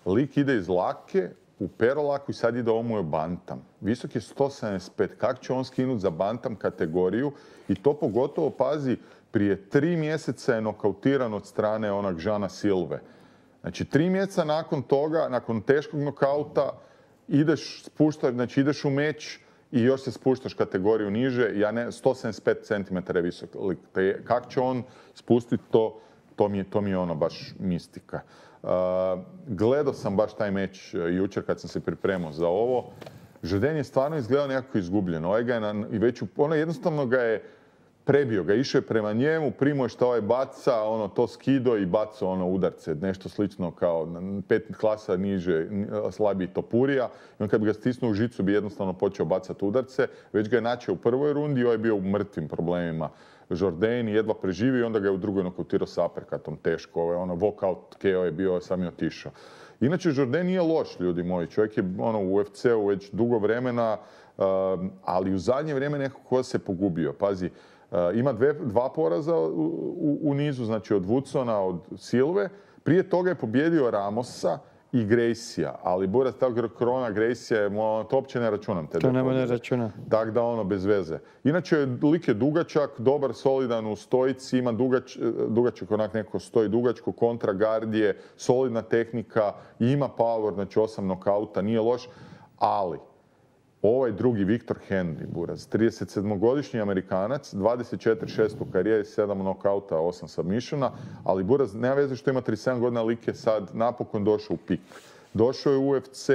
lik ide iz lake u perolaku i sad ide omuje bantam. Visok je 175. Kako će on skinuti za bantam kategoriju? I to pogotovo, pazi, prije tri mjeseca je nokautiran od strane onog Žana Silve. Znači, tri mjeseca nakon toga, nakon teškog nokauta, ideš spuštaš, znači ideš u meč i još se spuštaš kategoriju niže. Ja ne, 175 cm je visok Kako će on spustiti to, to mi, je, to mi ono baš mistika. Uh, gledao sam baš taj meč uh, jučer kad sam se pripremao za ovo. Žrden je stvarno izgledao nekako izgubljen. Ovaj i već, ono jednostavno ga je prebio ga, išao je prema njemu, primo je što ovaj baca, ono to skido i baca ono udarce, nešto slično kao pet klasa niže, slabiji topurija. I on kad bi ga stisnuo u žicu bi jednostavno počeo bacati udarce. Već ga je načeo u prvoj rundi i ovaj je bio u mrtvim problemima. Jordan jedva preživio i onda ga je u drugoj nokautirao s aperkatom teško. Ovo je ono walkout KO je bio, sam je otišao. Inače, Jordan nije loš, ljudi moji. Čovjek je ono, u UFC-u već dugo vremena, um, ali u zadnje vrijeme nekako se pogubio. Pazi, Ima dva poraza u, nizu, znači od Woodsona, od Silve. Prije toga je pobjedio Ramosa i Gracija, ali Buras ta krona Gracija je, to uopće ne računam. Te to nema ne računa. Tak da ono, bez veze. Inače, lik je dugačak, dobar, solidan u stojici, ima dugač, dugačak, onak neko stoji dugačko, kontra gardije, solidna tehnika, ima power, znači osam nokauta, nije loš, ali ovaj drugi Viktor Henry, Buraz, 37-godišnji Amerikanac, 24-6 u karijeri, 7 nokauta, 8 submissiona, ali Buraz, nema veze što ima 37 godina like, sad napokon došao u pik. Došao je u UFC,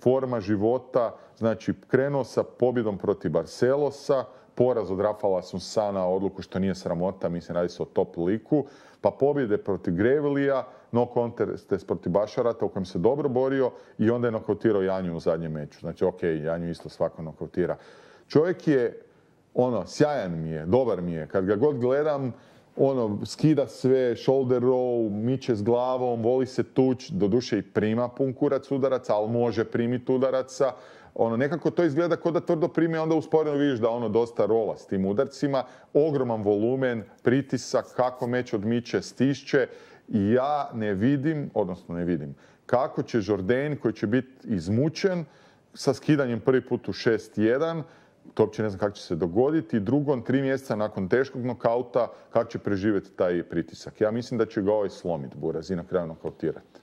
forma života, znači krenuo sa pobjedom protiv Barcelosa, poraz od Rafala Sunsana, odluku što nije sramota, mislim radi se o top liku, pa pobjede protiv Grevelija, no contest protiv Bašarata u kojem se dobro borio i onda je nokautirao Janju u zadnjem meču. Znači, ok, Janju isto svako nokautira. Čovjek je, ono, sjajan mi je, dobar mi je. Kad ga god gledam, ono, skida sve, shoulder roll, miče s glavom, voli se tuć, doduše i prima pun kurac udaraca, ali može primiti udaraca. Ono, nekako to izgleda kao da tvrdo primi, onda usporeno vidiš da ono dosta rola s tim udarcima. Ogroman volumen, pritisak, kako meč odmiče, stišće. Ja ne vidim, odnosno ne vidim, kako će Jordan koji će biti izmučen sa skidanjem prvi put u 6-1, to uopće ne znam kako će se dogoditi. Drugom, tri mjeseca nakon teškog nokauta, kako će preživjeti taj pritisak. Ja mislim da će ga ovaj slomiti Buraz i na kraju nokautirati.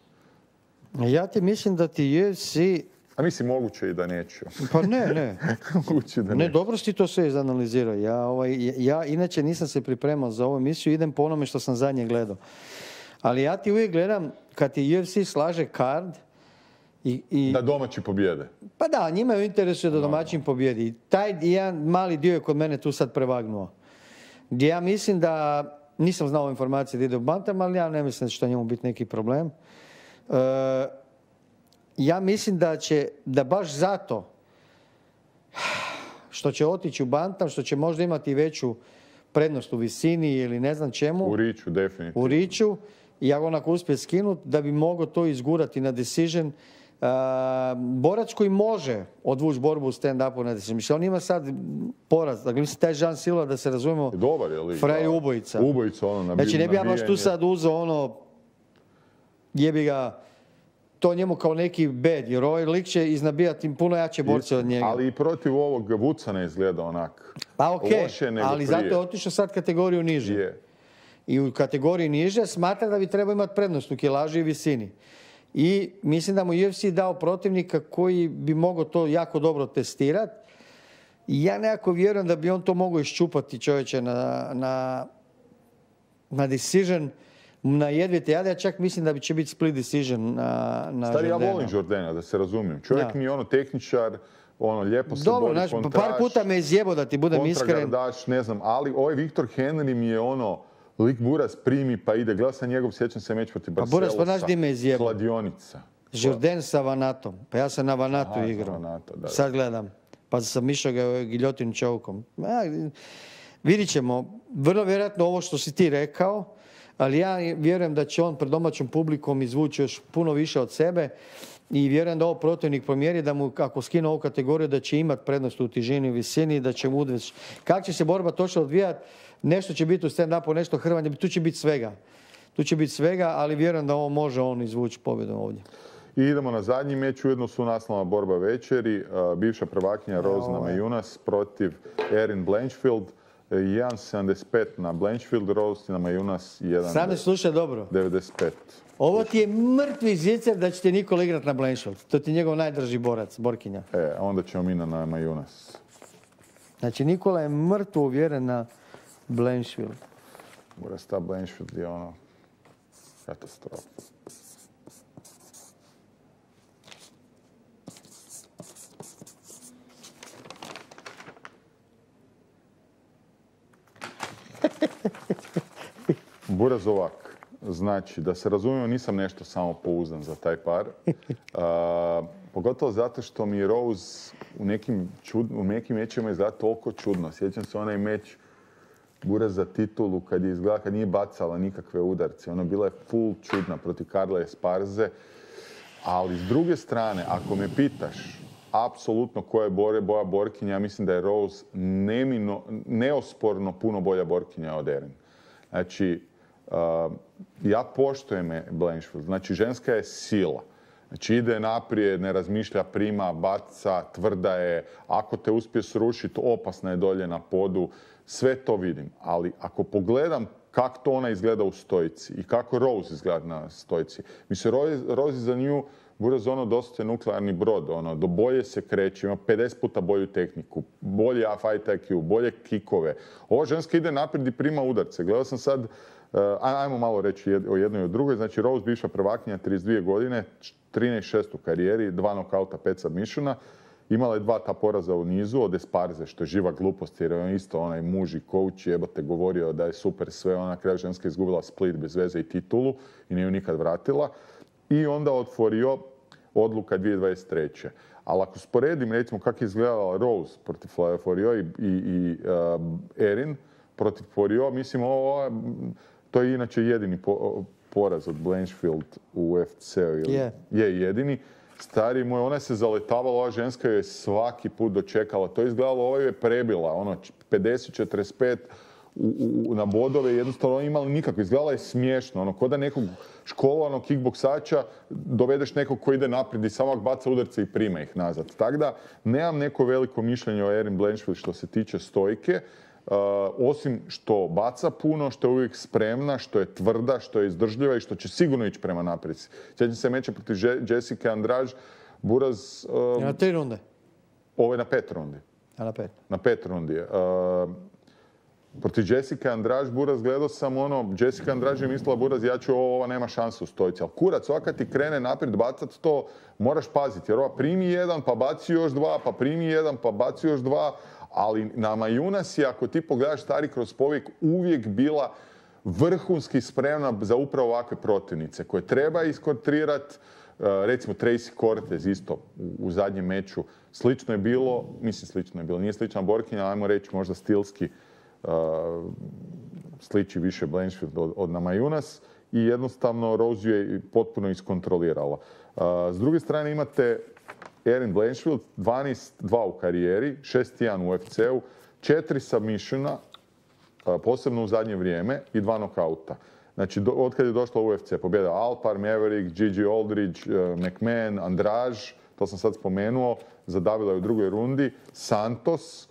Ja ti mislim da ti UFC... A mislim, moguće i da neću. Pa ne, ne. [LAUGHS] moguće da Ne, dobro si to sve izanalizirao. Ja, ovaj, ja inače nisam se pripremao za ovu emisiju, idem po onome što sam zadnje gledao. Ali ja ti uvijek gledam, kad ti UFC slaže card, i, i... Da domaći pobjede. Pa da, njima je u interesu da domaćin pobjedi. Taj jedan mali dio je kod mene tu sad prevagnuo. Gdje ja mislim da, nisam znao informacije da ide u Bantam, ali ja ne mislim da će to njemu biti neki problem. E, ja mislim da će, da baš zato što će otići u Bantam, što će možda imati veću prednost u visini ili ne znam čemu. U riču, definitivno. U riču i ako onako uspije skinuti, da bi mogao to izgurati na decision. borac koji može odvući borbu u stand-upu na decision. Mislim, on ima sad poraz. Dakle, mislim, taj Jean Silva, da se razumemo, Dobar je li? Fraj ubojica. Ubojica, ono, na Znači, ne bi ja baš tu sad uzeo ono, jebi ga, to njemu kao neki bed, jer ovaj lik će iznabijati puno jače borce od njega. Ali i protiv ovog Vuca ne izgleda onak. Pa okej, okay, ali zato je otišao sad kategoriju niže. Je i u kategoriji niže smatra da bi trebao imati prednost u kilaži i visini. I mislim da mu UFC dao protivnika koji bi mogao to jako dobro testirati. Ja nekako vjerujem da bi on to mogao iščupati čovječe na, na, na decision na jedvite Ja čak mislim da bi će biti split decision na, na Stari, ja volim Jordana, da se razumijem. Čovjek mi je ono tehničar, ono, lijepo se Dobro, znači, par puta me izjebo da ti budem iskren. ne znam, ali ovaj Viktor Henry mi je ono, lik Buras primi pa ide. Gledao sam njegov, sjećam se meč protiv Buras, Barcelosa. pa znaš di me izjebao? Kladionica. Žurden sa Vanatom. Pa ja sam na Vanatu Aha, igrao. Vanato, da, da. Sad gledam. Pa sam išao ga giljotin čovkom. Ja, vidit ćemo. Vrlo vjerojatno ovo što si ti rekao, ali ja vjerujem da će on pred domaćom publikom izvući još puno više od sebe i vjerujem da ovo protivnik promjeri da mu ako skine ovu kategoriju da će imati prednost u tižini i visini i da će mu udvesti. Kako će se borba točno odvijati, nešto će biti u stand-upu, nešto hrvanje, tu će biti svega. Tu će biti svega, ali vjerujem da ovo može on izvući pobjedom ovdje. I idemo na zadnji meč, ujedno su naslova borba večeri. Bivša prvakinja Rozna. Majunas protiv Erin Blanchfield. E, 1.75 na Blanchfield, Rose na Majunas Same slušaj dobro. 1.95. Ovo ti je mrtvi zicer da će ti Nikola igrat na Blanchfield. To ti je njegov najdrži borac, Borkinja. E, onda ćemo mi na- na Majunas. Znači Nikola je mrtvo uvjeren na Blanchfield. Buras, ta Blanchfield je ono katastrofa. Buraz ovak. Znači, da se razumijemo, nisam nešto samo pouzdan za taj par. A, pogotovo zato što mi Rose u nekim, čud, u nekim mečima izgleda toliko čudno. Sjećam se onaj meč Buraz za titulu kad je izgleda, kad nije bacala nikakve udarce. Ono bila je full čudna protiv Karla Esparze. Ali s druge strane, ako me pitaš, apsolutno koja je bore, boja borkinja, ja mislim da je Rose nemino, neosporno puno bolja borkinja od Erin. Znači, uh, ja poštujem je Blanchfield. Znači, ženska je sila. Znači, ide naprijed, ne razmišlja, prima, baca, tvrda je. Ako te uspije srušiti, opasna je dolje na podu. Sve to vidim. Ali ako pogledam kako to ona izgleda u stojici i kako Rose izgleda na stojici. Mislim, Rose, Rose za nju Buraz ono dosta je nuklearni brod, ono, do bolje se kreće, ima 50 puta bolju tehniku, bolje fight IQ, bolje kikove. Ova ženska ide naprijed i prima udarce. Gledao sam sad, uh, aj- ajmo malo reći o jednoj i o drugoj. Znači, Rose bivša prvakinja, 32 godine, 13-6 u karijeri, dva nokauta, 5 submissiona. Imala je dva ta poraza u nizu od Esparze, što je živa glupost, jer je isto onaj muž i coach, jebote govorio da je super sve, ona na kraju ženska izgubila split bez veze i titulu i nije ju nikad vratila. I onda od Forio odluka 2023. Ali ako sporedim, recimo, kako je izgledala Rose protiv Forio i, i, i um, Erin protiv Forio, mislim, ovo, to je inače jedini po- poraz od Blanchfield u UFC-u. Je. je jedini. Stari moj, ona se zaletavala, ova ženska joj je svaki put dočekala. To je izgledalo, ova je prebila, ono, 50-45 u, u- na bodove, jednostavno ona imala nikako, izgledala je smiješno, ono, ko da nekog školovanog kickboksača dovedeš nekog koji ide naprijed i samo baca udarce i prima ih nazad. Tako da, nemam neko veliko mišljenje o Erin Blanchfield što se tiče stojke, Uh, osim što baca puno, što je uvijek spremna, što je tvrda, što je izdržljiva i što će sigurno ići prema naprijed. Sjećam se meća protiv Je- Jessica Andraž, Buraz, uh, Na tri runde. ovo je na pet rundi. A na pet. Na pet rundi. Uh, protiv Jessica Andraž, Buraz, gledao sam ono, Jessica Andraž je mislila, Buraz, ja ću ovo, ova nema šansu u stojici. Ali kurac, svaka ti krene naprijed bacat to, moraš paziti. Jer ova primi jedan, pa baci još dva, pa primi jedan, pa baci još dva. Ali na Majunas je, ako ti pogledaš stari kroz povijek, uvijek bila vrhunski spremna za upravo ovakve protivnice koje treba iskontrirati. Recimo Tracy Cortez isto u, zadnjem meču. Slično je bilo, mislim slično je bilo, nije slična Borkinja, ajmo reći možda stilski sliči više Blanchfield od, od Namajunas i jednostavno Rose ju je potpuno iskontrolirala. S druge strane imate Erin Blanchfield, 12-2 u karijeri, 6-1 u UFC-u, 4 submissiona, posebno u zadnje vrijeme i dva nokauta. Znači, do, od kad je došla u UFC, pobjeda Alpar, Maverick, Gigi Aldridge, eh, McMahon, Andraž, to sam sad spomenuo, zadavila je u drugoj rundi, Santos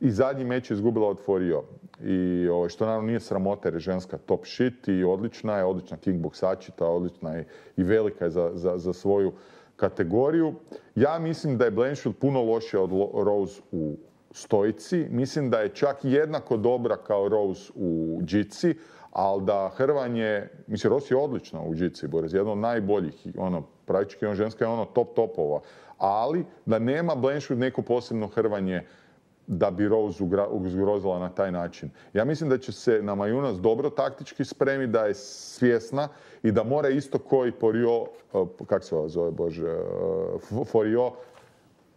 i zadnji meč je izgubila od Forio. I ovaj, što naravno nije sramota jer je ženska top shit i odlična je, odlična kickboksačita, odlična je i velika je za, za, za svoju kategoriju. Ja mislim da je Blanchfield puno lošija od Rose u stojici. Mislim da je čak jednako dobra kao Rose u džici, ali da Hrvanje, mislim Rose je odlična u džici, Boris, jedna od najboljih, ono, praktički on ženska je ono top topova, ali da nema Blanchfield neko posebno Hrvanje da bi Rose ugrozila na taj način. Ja mislim da će se na Majunas dobro taktički spremiti, da je svjesna i da mora isto koji Porio, kak se ova zove, bože, uh, Forio,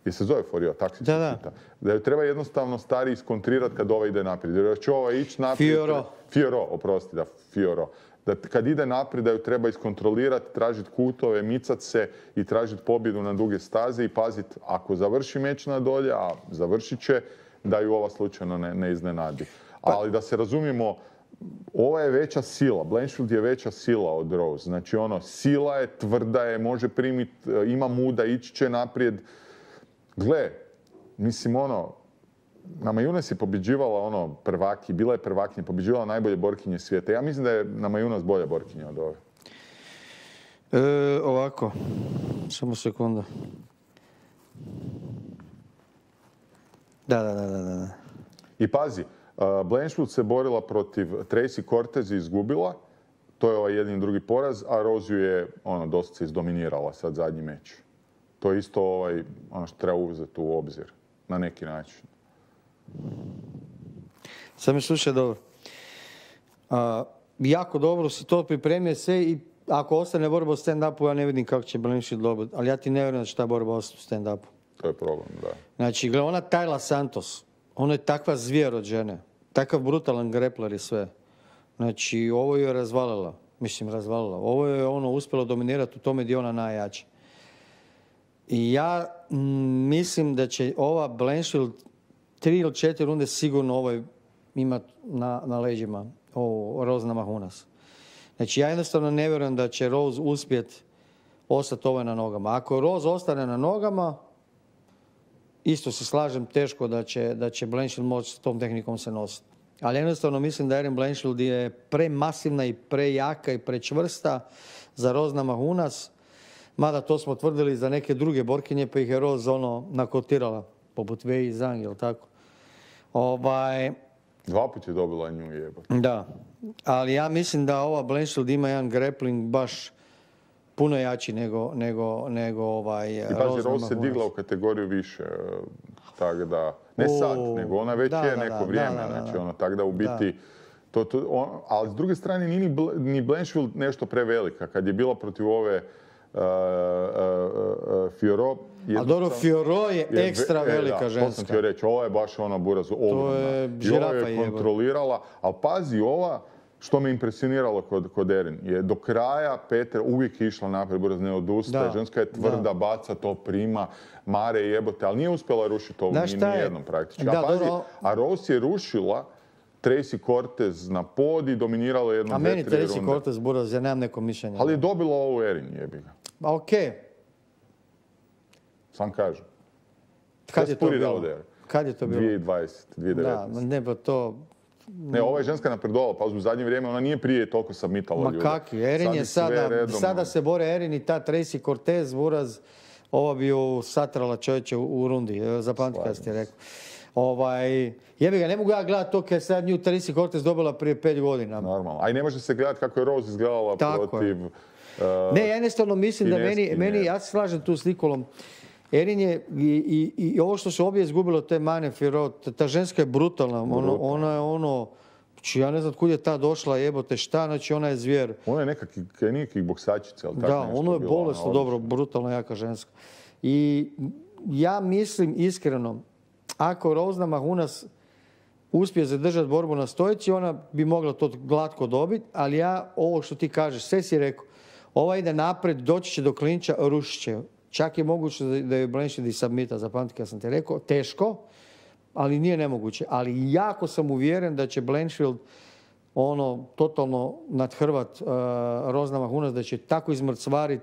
i se zove Forio, tako se Da, da. Da ju treba jednostavno stari iskontrirati kad ova ide naprijed. Jer će ova ići naprijed... Fioro. Fioro, oprosti, da, Fioro. Da kad ide naprijed da ju treba iskontrolirati, tražiti kutove, micat se i tražiti pobjedu na duge staze i paziti ako završi meč na dolje, a završit će, da ju ova slučajno ne, ne iznenadi. Ali da se razumijemo, ova je veća sila, Blanchfield je veća sila od Rose. Znači ono, sila je, tvrda je, može primiti, ima muda, ići će naprijed. Gle, mislim ono, Nama Junas je pobjeđivala ono prvaki, bila je prvakinja, pobjeđivala najbolje borkinje svijeta. Ja mislim da je Nama Junas bolja borkinja od ove. E, ovako, samo sekunda. Da, da, da, da. I pazi, uh, Blanchfield se borila protiv Tracy Cortez i izgubila. To je ovaj jedini drugi poraz, a Roziju je ono, dosta se izdominirala sad zadnji meč. To je isto ovaj, ono što treba uzeti u obzir. Na neki način. Sad me slušaj dobro. A, jako dobro si to pripremio sve i ako ostane borba u stand-upu, ja ne vidim kako će Blanchfield dobiti. Ali ja ti ne vjerujem da će ta borba ostati u stand-upu. To je problem, da. Znači, ona Tyla Santos, ona je takva zvijer od žene. Takav brutalan grepler i sve. Znači, ovo je razvalila. Mislim, razvalila. Ovo je ono uspjelo dominirati u tome gdje je ona najjača. I ja mislim da će ova Blanchfield tri ili četiri runde sigurno ovoj imat na, na leđima ovo Rose Namajunas. Znači ja jednostavno ne vjerujem da će Rose uspjet ostati ovoj na nogama. Ako Rose ostane na nogama, isto se slažem teško da će, da će Blanchfield moći s tom tehnikom se nositi. Ali jednostavno mislim da Erin Blanchfield je premasivna i prejaka i prečvrsta za Rose Namajunas. Mada to smo tvrdili za neke druge borkinje, pa ih je Rose ono nakotirala, poput Wei Zhang, jel tako? Ovaj, Dva put je dobila nju jebati. da, ali ja mislim da ova Blanchfield ima jedan grappling baš puno jači nego, nego, nego ovaj I pazi, Rose se digla u kategoriju više. Tako da, ne sad, O, nego ona već da, je da, neko da, vrijeme. da, da, znači, ono, tako da u biti... To, to, on, ali s druge strane nije ni, Bl- ni Blanchfield nešto prevelika. Kad je bila protiv ove uh, uh, uh, uh, Fioro... A dobro, Fioro je ve- ekstra e, da, velika To sam ženska. htio reći, ova je baš ona buraz ogromna. je ova žirafa je jebote. kontrolirala, ali pazi, ova što me impresioniralo kod, kod Erin je do kraja Petra uvijek je išla naprijed, buraz ne odustaje, ženska je tvrda, da. baca to, prima, mare jebote, ali nije uspjela rušiti Znaš ni, šta je? nijednom praktički. Da, a pazi, dobro. a Rose je rušila Tracy Cortez na pod i dominirala jednom A meni dve, Tracy runde. Cortez Buraz, ja nemam neko mišljenje. Ali je dobila ovu Erin, jebi ga. A okej, Sam kažem. kad je to bilo? Kad je to bilo? 2020, 2019. Da, ne, pa to... Ne, ova je ženska napredovala, pa u zadnje vrijeme ona nije prije toliko submitala Ma ljude. kaki, Erin Sad je sada, redom, sada se bore Erin i ta Tracy Cortez, Buraz, ova bi ju satrala čovječe u, u rundi, zapamti kad si ti rekao. Ovaj, jebi ga, ne mogu ja gledati to kad je sad nju Tracy Cortez dobila prije pet godina. Normalno. A i ne može se gledati kako je Rose izgledala Tako je. protiv... uh, Ne, ja jednostavno mislim da meni, meni, ja se slažem tu s Nikolom, Erin je, i, i, i ovo što se obje izgubilo, te Mane Firo, ta, ženska je brutalna, ono, ona je ono, znači ja ne znam kud je ta došla, jebote šta, znači ona je zvijer. Ona je neka ki- nije kickboksačica, ali tako Da, nešto ono je bolesno, ona dobro, brutalno jaka ženska. I ja mislim iskreno, ako Rozna Mahunas uspije zadržati borbu na stojici, ona bi mogla to glatko dobiti, ali ja, ovo što ti kažeš, sve si rekao, ova ide napred, doći će do klinča, rušit će. Čak je moguće da- je Blanchard i submita, zapamti kad sam ti rekao, teško, ali nije nemoguće. Ali jako sam uvjeren da će Blanchfield ono totalno nadhrvat uh, Rozna Mahunas, da će tako izmrcvarit,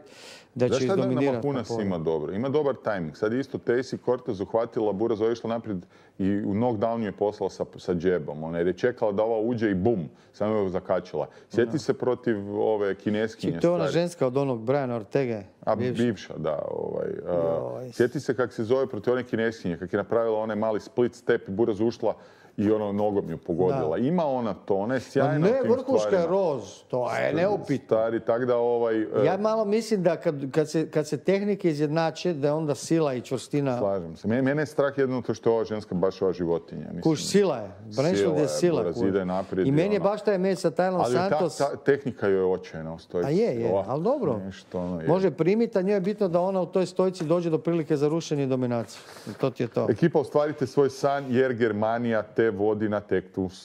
da će Znaš šta da izdominirati. nama Punas ima dobro? Ima dobar tajming. Sad isto Tracy Cortez uhvatila Buraz, išla naprijed i u knockdownu je poslala sa, sa džebom. Ona je čekala da ova uđe i bum, samo je zakačila. Sjeti se protiv ove kineskinje To je ona stvari. ženska od onog Briana Ortega. A bivša. bivša, da. Ovaj, a, sjeti se kak se zove protiv one kineskinje, kak je napravila onaj mali split step i Buraz ušla i ono nogom ju pogodila. Ima ona to, ona je sjajna ne, u tim je stvarima. roz, to je neupitno. Stari, tako da ovaj... e, Ja malo mislim da kad, kad, se, kad se tehnike izjednače, da je onda sila i čvrstina, Slažem se. Mene, je strah jedno to što je ova ženska baš ova životinja. Mislim. kuš sila je, Sila da je sila. Kuš. ide naprijed I meni je baš taj met sa Tajlom Ali ta, Santos, ta tehnika joj je očajna u stojci. a je, je, ali dobro. Nešto, ono, je. Može primiti, a njoj je bitno da ona u toj stojci dođe do prilike za rušenje i dominaciju. To ti je to. Ekipa, ostvarite svoj san jer Germanija te vodi na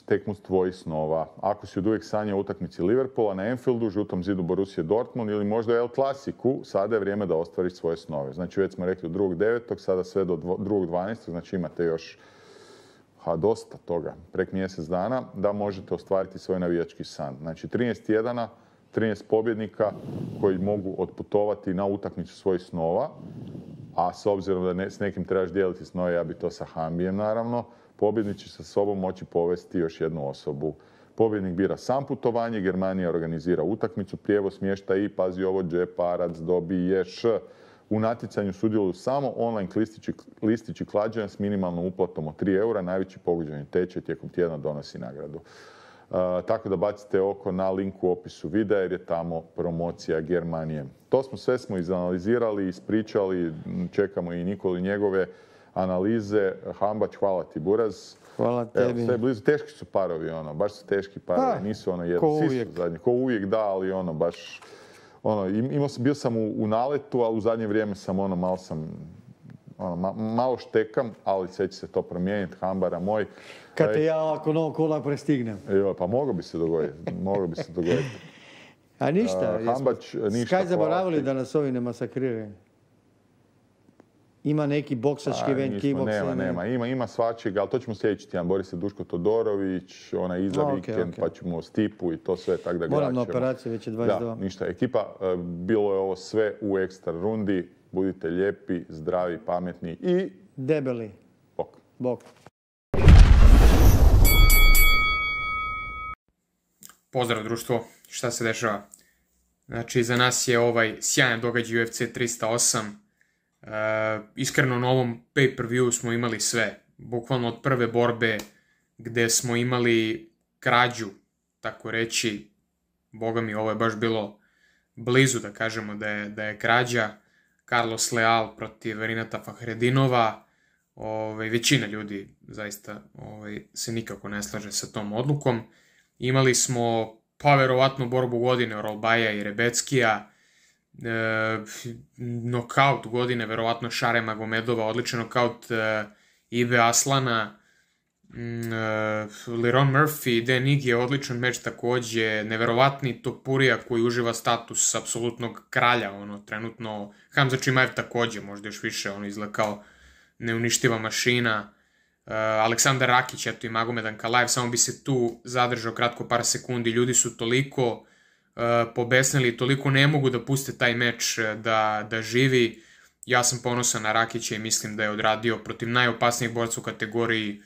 tekmu, tvojih snova. Ako si od uvijek o utakmici Liverpoola na Anfieldu, žutom zidu Borussia Dortmund ili možda El Clasiku, sada je vrijeme da ostvariš svoje snove. Znači već smo rekli od 2.9. sada sve do dvo- 2.12. znači imate još ha, dosta toga, prek mjesec dana, da možete ostvariti svoj navijački san. Znači 13 tjedana, 13 pobjednika koji mogu otputovati na utakmicu svojih snova, a s obzirom da ne, s nekim trebaš dijeliti snove, ja bi to sa Hambijem naravno, pobjednik će sa sobom moći povesti još jednu osobu. Pobjednik bira sam putovanje, Germanija organizira utakmicu, prijevoz, smještaj i, pazi ovo, džeparac dobiješ. U natjecanju sudjeluju samo online listići, klađenja s minimalnom uplatom od 3 eura, najveći pogođeni tečaj tijekom tjedna donosi nagradu. Uh, tako da bacite oko na link u opisu videa jer je tamo promocija Germanije. To smo sve smo izanalizirali, ispričali, čekamo i Nikoli njegove analize. Hambać, hvala ti Buraz. Hvala Evo, tebi. sve blizu. Teški su parovi, ono, baš su teški parovi. Nisu ono jedno, ko svi su uvijek. zadnji. Ko uvijek da, ali ono, baš, ono, im- imao sam, bio sam u, u naletu, ali u zadnje vrijeme sam, ono, malo sam, ono, ma- malo štekam, ali sve će se to promijeniti, Hambara moj. Kad te ja ovako novog kola prestignem. Joj, pa moglo bi se dogoditi, moglo bi se dogoditi. [LAUGHS] A ništa, Hambać, ništa, Kaj zaboravili da nas ovi ne masakriraju? Ima neki boksački event, kickbox, nema, ne? nema, ima, ima svačega, ali to ćemo sljedeći tjedan. Bori se Duško Todorović, ona iza A, ok, vikend, ok. pa ćemo Stipu i to sve, tako da Moram na operaciju, već je Da, 22. ništa. Ekipa, e, bilo je ovo sve u ekstra rundi. Budite lijepi, zdravi, pametni i Debeli, bok. bok. Pozdrav društvo, šta se dešava? Znači, za nas je ovaj sjajan događaj UFC 308. E, iskreno na ovom pay-per-view smo imali sve. Bukvalno od prve borbe gde smo imali krađu, tako reći. Boga mi, ovo je baš bilo blizu da kažemo da je, da je krađa. Carlos Leal protiv Rinata Fahredinova. Ovaj, većina ljudi zaista ovaj, se nikako ne slaže sa tom odlukom. Imali smo pa verovatno borbu godine Rolbaja i Rebeckija, nokaut godine, verovatno Šare Magomedova, odličan nokaut e, Ibe Aslana, mm, e, Liron Murphy, Dan Ige, odličan meč takođe, neverovatni Topurija koji uživa status apsolutnog kralja, ono, trenutno, Hamza Čimaev takođe, možda još više, ono, izgleda kao neuništiva mašina, Uh, Aleksandar Rakić, eto i Magomedan Kalajev, samo bi se tu zadržao kratko par sekundi. Ljudi su toliko pobesnili, toliko ne mogu da puste taj meč uh, da, da živi. Ja sam ponosan na Rakića i mislim da je odradio protiv najopasnijih borca u kategoriji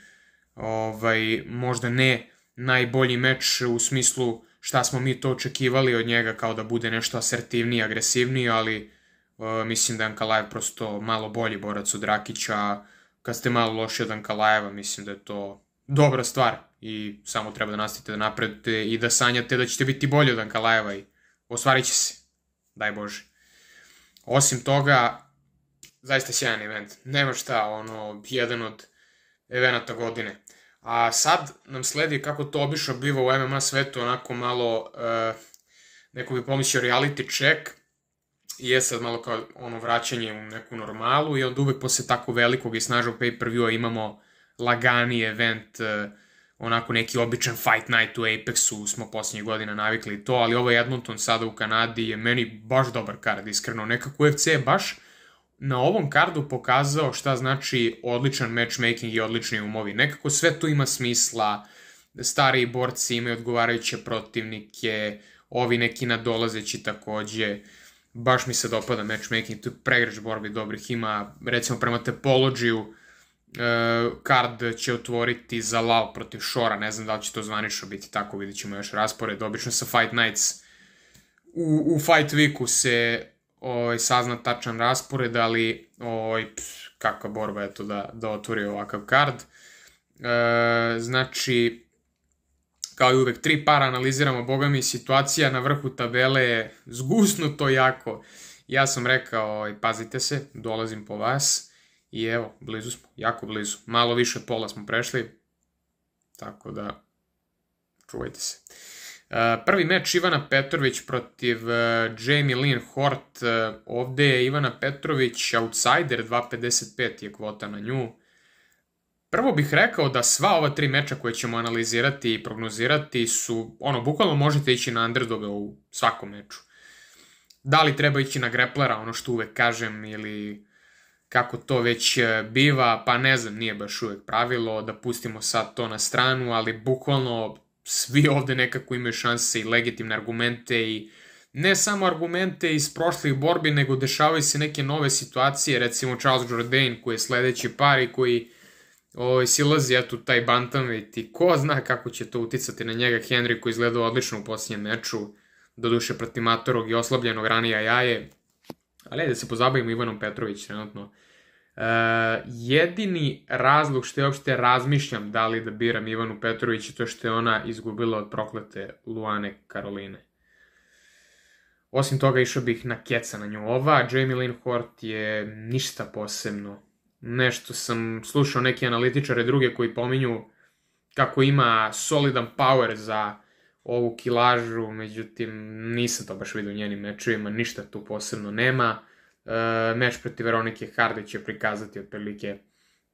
ovaj, možda ne najbolji meč u smislu šta smo mi to očekivali od njega kao da bude nešto asertivniji, agresivniji, ali uh, mislim da je Ankalaev prosto malo bolji borac od Rakića, kad ste malo loši od Ankalajeva, mislim da je to dobra stvar i samo treba da nastavite da napredujete i da sanjate da ćete biti bolji od Ankalajeva i ostvarit će se. Daj Bože. Osim toga, zaista sjajan event. Nema šta, ono, jedan od evenata godine. A sad nam sledi kako to obično biva u MMA svetu, onako malo, uh, neko bi pomislio reality check, i je sad malo kao ono vraćanje u neku normalu i onda uvek posle tako velikog i snažnog pay-per-viewa imamo lagani event, uh, onako neki običan fight night u Apexu, smo posljednjih godina navikli to, ali ovo Edmonton sada u Kanadi je meni baš dobar kard, iskreno. Nekako UFC je baš na ovom kardu pokazao šta znači odličan matchmaking i odlični umovi. Nekako sve tu ima smisla, stariji borci imaju odgovarajuće protivnike, ovi neki nadolazeći takođe. Baš mi se dopada matchmaking, tu pregrač borbi dobrih ima, recimo prema Topologiju, uh, card će otvoriti za Lau protiv Shora, ne znam da li će to zvanično biti tako, vidit ćemo još raspored. Obično sa Fight Nights u, u Fight Weeku se ovaj, sazna tačan raspored, ali ovaj, kakva borba je to da, da otvori ovakav card. E, znači, kao i uvek, tri para analiziramo, boga mi, situacija na vrhu tabele je zgusnuto jako. Ja sam rekao, pazite se, dolazim po vas i evo, blizu smo, jako blizu. Malo više pola smo prešli, tako da čuvajte se. Uh, prvi meč Ivana Petrović protiv uh, Jamie Lynn Hort. Uh, ovde je Ivana Petrović outsider, 2.55 je kvota na nju. Prvo bih rekao da sva ova tri meča koje ćemo analizirati i prognozirati su, ono, bukvalno možete ići na underdoga u svakom meču. Da li treba ići na greplera, ono što uvek kažem, ili kako to već e, biva, pa ne znam, nije baš uvek pravilo, da pustimo sad to na stranu, ali bukvalno svi ovde nekako imaju šanse i legitimne argumente i ne samo argumente iz prošlih borbi, nego dešavaju se neke nove situacije, recimo Charles Jourdain koji je sledeći par i koji ovaj, silazi eto taj bantamweight i ko zna kako će to uticati na njega. Henry koji izgledao odlično u posljednjem meču, doduše protiv Matorog i oslabljenog ranija jaje, ali da se pozabavimo Ivanom Petrović trenutno. Uh, jedini razlog što je uopšte razmišljam da li da biram Ivanu Petrović je to što je ona izgubila od proklete Luane Karoline. Osim toga išao bih na keca na nju. Ova Jamie Lynn Hort je ništa posebno nešto sam slušao neke analitičare druge koji pominju kako ima solidan power za ovu kilažu, međutim nisam to baš vidio u njenim mečevima, ništa tu posebno nema. E, meč protiv Veronike Hardy će prikazati otprilike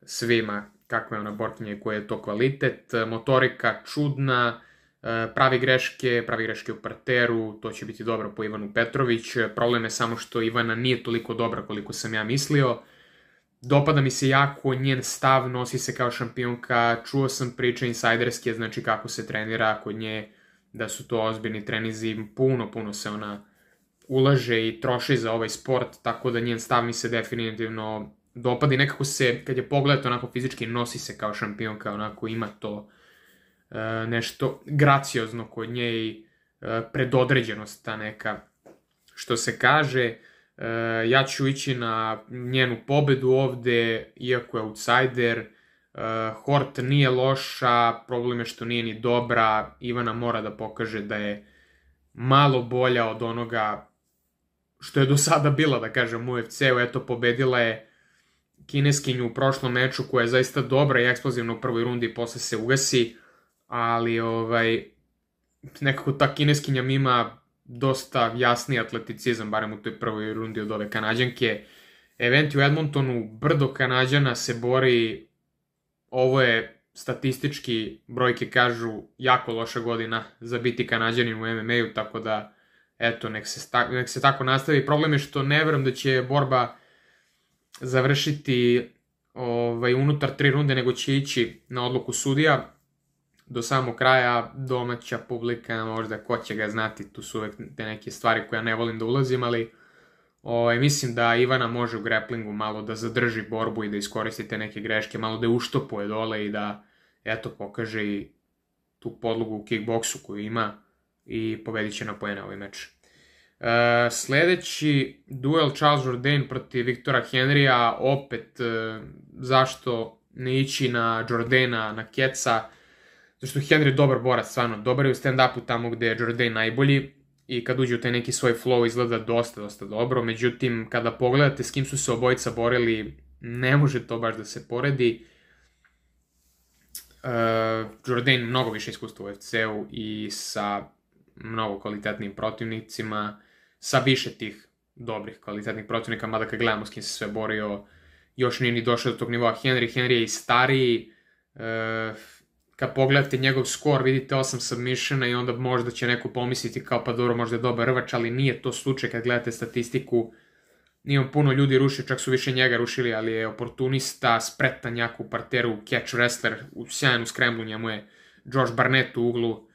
svima kakva je ona borkinja i koji je to kvalitet. Motorika čudna, e, pravi greške, pravi greške u parteru, to će biti dobro po Ivanu Petrović. Problem je samo što Ivana nije toliko dobra koliko sam ja mislio. Dopada mi se jako njen stav, nosi se kao šampionka, čuo sam priče insajderske, znači kako se trenira kod nje, da su to ozbiljni trenizi, puno, puno se ona ulaže i troši za ovaj sport, tako da njen stav mi se definitivno dopada i nekako se, kad je pogledate onako fizički, nosi se kao šampionka, onako ima to e, nešto graciozno kod nje i e, predodređenost ta neka, što se kaže, E, ja ću ići na njenu pobedu ovde, iako je outsider. E, Hort nije loša, problem je što nije ni dobra. Ivana mora da pokaže da je malo bolja od onoga što je do sada bila, da kažem, u UFC-u. Eto, pobedila je kineskinju u prošlom meču koja je zaista dobra i eksplozivna u prvoj rundi i posle se ugasi, ali ovaj, nekako ta kineskinja ima dosta jasni atleticizam, barem u toj prvoj rundi od ove Kanadjanke. Eventi u Edmontonu, brdo Kanadjana se bori, ovo je statistički, brojke kažu, jako loša godina za biti Kanadjanin u MMA-u, tako da, eto, nek se, nek se tako nastavi. Problem je što ne verujem da će borba završiti ovaj, unutar tri runde, nego će ići na odluku sudija do samog kraja domaća publika, možda ko će ga znati, tu su uvek te neke stvari koje ja ne volim da ulazim, ali ovaj, mislim da Ivana može u grapplingu malo da zadrži borbu i da iskoristi te neke greške, malo da je uštopuje dole i da eto pokaže i tu podlogu u kickboksu koju ima i pobedit će na pojene ovaj meč. Uh, sledeći duel Charles Jourdain protiv Viktora Henrya, opet uh, zašto ne ići na Jourdaina, na Keca, Zašto Henry je dobar borac, stvarno, dobar je u stand-upu tamo gde je Jordan najbolji i kad uđe u taj neki svoj flow izgleda dosta, dosta dobro, međutim, kada pogledate s kim su se obojica borili, ne može to baš da se poredi. Uh, Jordan mnogo više iskustva u UFC-u i sa mnogo kvalitetnim protivnicima, sa više tih dobrih kvalitetnih protivnika, mada kad gledamo s kim se sve borio, još nije ni došao do tog nivoa Henry. Henry je i stariji, uh, kad pogledate njegov skor, vidite 8 submissiona i onda možda će neko pomisliti kao pa dobro, možda je dobar rvač, ali nije to slučaj kad gledate statistiku. Nije on puno ljudi rušio, čak su više njega rušili, ali je oportunista, spretan jako u parteru, catch wrestler, u sjajnu skremblu njemu je Josh Barnett u uglu,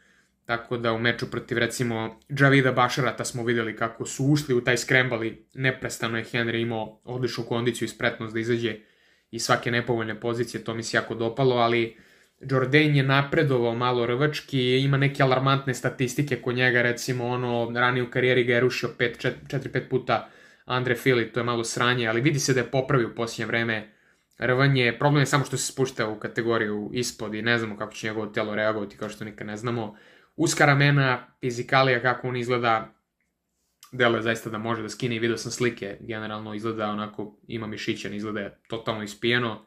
tako da u meču protiv recimo Javida Bašarata smo videli kako su ušli u taj scramble i neprestano je Henry imao odličnu kondiciju i spretnost da izađe iz svake nepovoljne pozicije, to mi se jako dopalo, ali Jordan je napredovao malo rvački, ima neke alarmantne statistike kod njega, recimo ono, ranije u karijeri ga je rušio 4-5 puta Andre Fili, to je malo sranje, ali vidi se da je popravio u posljednje vreme rvanje. Problem je samo što se spušta u kategoriju ispod i ne znamo kako će njegovo telo reagovati, kao što nikad ne znamo. Uska ramena, fizikalija, kako on izgleda, delo je zaista da može da skine i vidio sam slike, generalno izgleda onako, ima mišićan, izgleda je totalno ispijeno.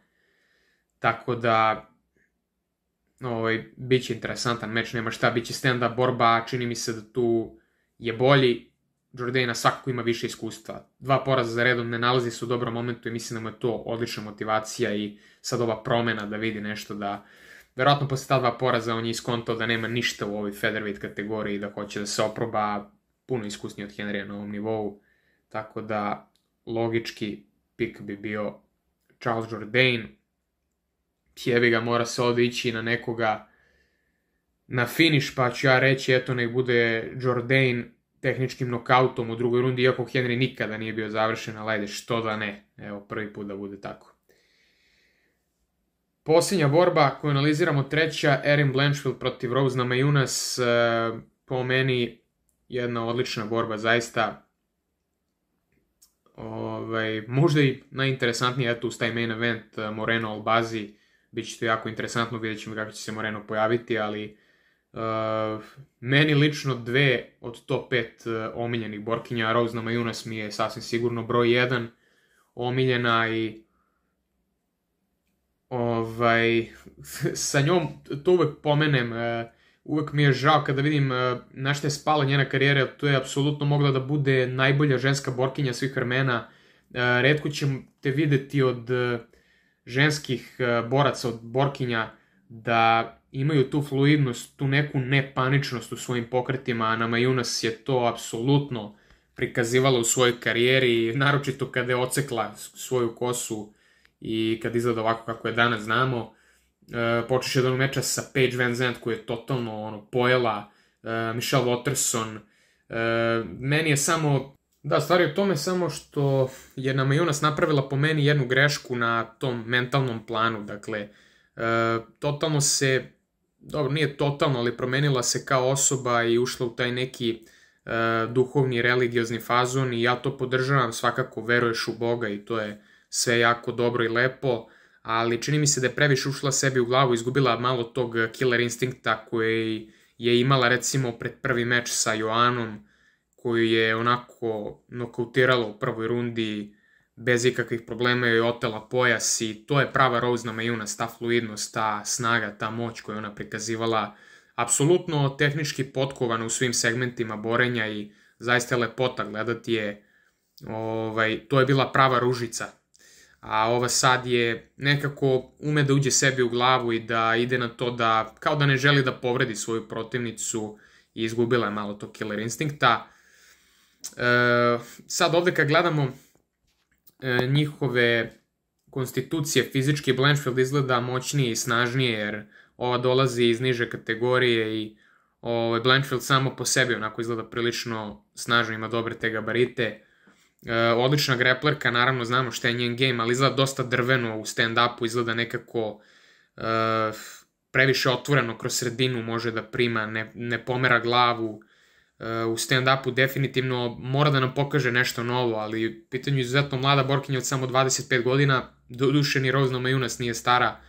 Tako da, ovaj, bit će interesantan meč, nema šta, bit će stand-up borba, čini mi se da tu je bolji, Jordana svakako ima više iskustva. Dva poraza za redom ne nalazi se u dobrom momentu i mislim da mu je to odlična motivacija i sad ova promena da vidi nešto da verovatno posle ta dva poraza on je iskontao da nema ništa u ovoj featherweight kategoriji, da hoće da se oproba puno iskusniji od Henrya na ovom nivou, tako da logički pik bi bio Charles Jourdain, Jebi ga, mora se ovde ići na nekoga na finish, pa ću ja reći, eto, nek bude Jourdain tehničkim nokautom u drugoj rundi, iako Henry nikada nije bio završen, ali ajde, što da ne. Evo, prvi put da bude tako. Posljednja borba koju analiziramo treća, Erin Blanchfield protiv Rose Namajunas, e, po meni jedna odlična borba, zaista. Ovaj, možda i najinteresantnija, eto, uz taj main event e, Moreno Albazi, bit će to jako interesantno, vidjet ćemo kako će se Moreno pojaviti, ali Uh, meni lično dve od top 5 uh, omiljenih borkinja, Rose Namajunas mi je sasvim sigurno broj 1 omiljena i ovaj, [LAUGHS] sa njom to uvek pomenem, uh, uvek mi je žao kada vidim na šta je spala njena karijera, to je apsolutno mogla da bude najbolja ženska borkinja svih vremena. Redko te videti od ženskih uh, boraca, od borkinja, da imaju tu fluidnost, tu neku nepaničnost u svojim pokretima, a nama Junas je to apsolutno prikazivala u svojoj karijeri, naročito kada je ocekla svoju kosu i kad izgleda ovako kako je danas znamo. E, počeš jedan meča sa Paige Van Zandt koja je totalno ono, pojela, e, Michelle Watterson. E, meni je samo Da, stvari je tome samo što je nama Junas napravila po meni jednu grešku na tom mentalnom planu, dakle, e, totalno se dobro, nije totalno, ali promenila se kao osoba i ušla u taj neki e, duhovni, religiozni fazon i ja to podržavam, svakako veruješ u Boga i to je sve jako dobro i lepo, ali čini mi se da je previše ušla sebi u glavu, izgubila malo tog killer instinkta koje je imala recimo pred prvi meč sa Joanom, koju je onako nokautirala u prvoj rundi, bez ikakvih problema je otela pojas i to je prava Rose Namajunas, ta fluidnost, ta snaga, ta moć koju ona prikazivala, apsolutno tehnički potkovana u svim segmentima borenja i zaista je lepota gledati je, ovaj, to je bila prava ružica. A ova sad je nekako ume da uđe sebi u glavu i da ide na to da, kao da ne želi da povredi svoju protivnicu i izgubila je malo to killer instinkta. E, sad ovde kad gledamo e, njihove konstitucije fizički Blanchfield izgleda moćnije i snažnije jer ova dolazi iz niže kategorije i ovaj, Blanchfield samo po sebi onako izgleda prilično snažno, ima dobre te gabarite. E, odlična greplerka, naravno znamo šta je njen game, ali izgleda dosta drveno u stand-upu, izgleda nekako previše otvoreno kroz sredinu, može da prima, ne, ne pomera glavu, u stand-upu definitivno mora da nam pokaže nešto novo, ali pitanju izuzetno mlada Borkinja od samo 25 godina, duše ni Rozno Majunas nije stara,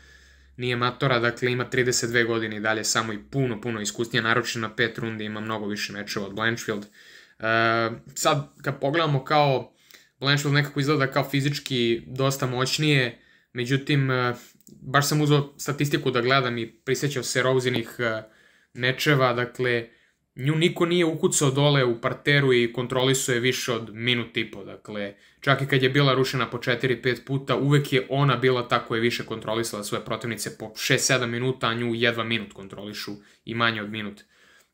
nije matora, dakle ima 32 godine i dalje samo i puno, puno iskusnija, naroče na pet rundi ima mnogo više mečeva od Blanchfield. Uh, sad, kad pogledamo kao Blanchfield nekako izgleda kao fizički dosta moćnije, međutim, uh, baš sam uzao statistiku da gledam i prisjećao se Rozinih mečeva, dakle, nju niko nije ukucao dole u parteru i kontrolisuje više od minut i po, dakle, čak i kad je bila rušena po 4-5 puta, uvek je ona bila ta koja je više kontrolisala svoje protivnice po 6-7 minuta, a nju jedva minut kontrolišu i manje od minut.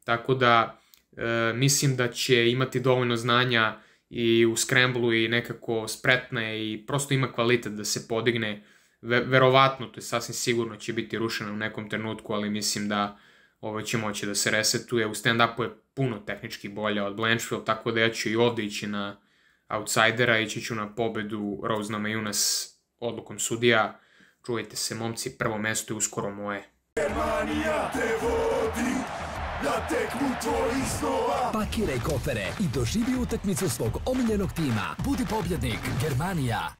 Tako da, e, mislim da će imati dovoljno znanja i u skremblu i nekako spretne i prosto ima kvalitet da se podigne. Ve, verovatno, to je sasvim sigurno će biti rušena u nekom trenutku, ali mislim da ovo će moći da se resetuje. U stand-upu je puno tehnički bolja od Blanchfield, tako da ja ću i ovde ići na outsidera, ići ću na pobedu Rose Namajunas odlukom sudija. Čuvajte se, momci, prvo mesto je uskoro moje. Germanija te vodi na tekmu tvojih snova. Pakiraj kofere i doživi utakmicu svog omiljenog tima. Budi pobjednik, Germanija.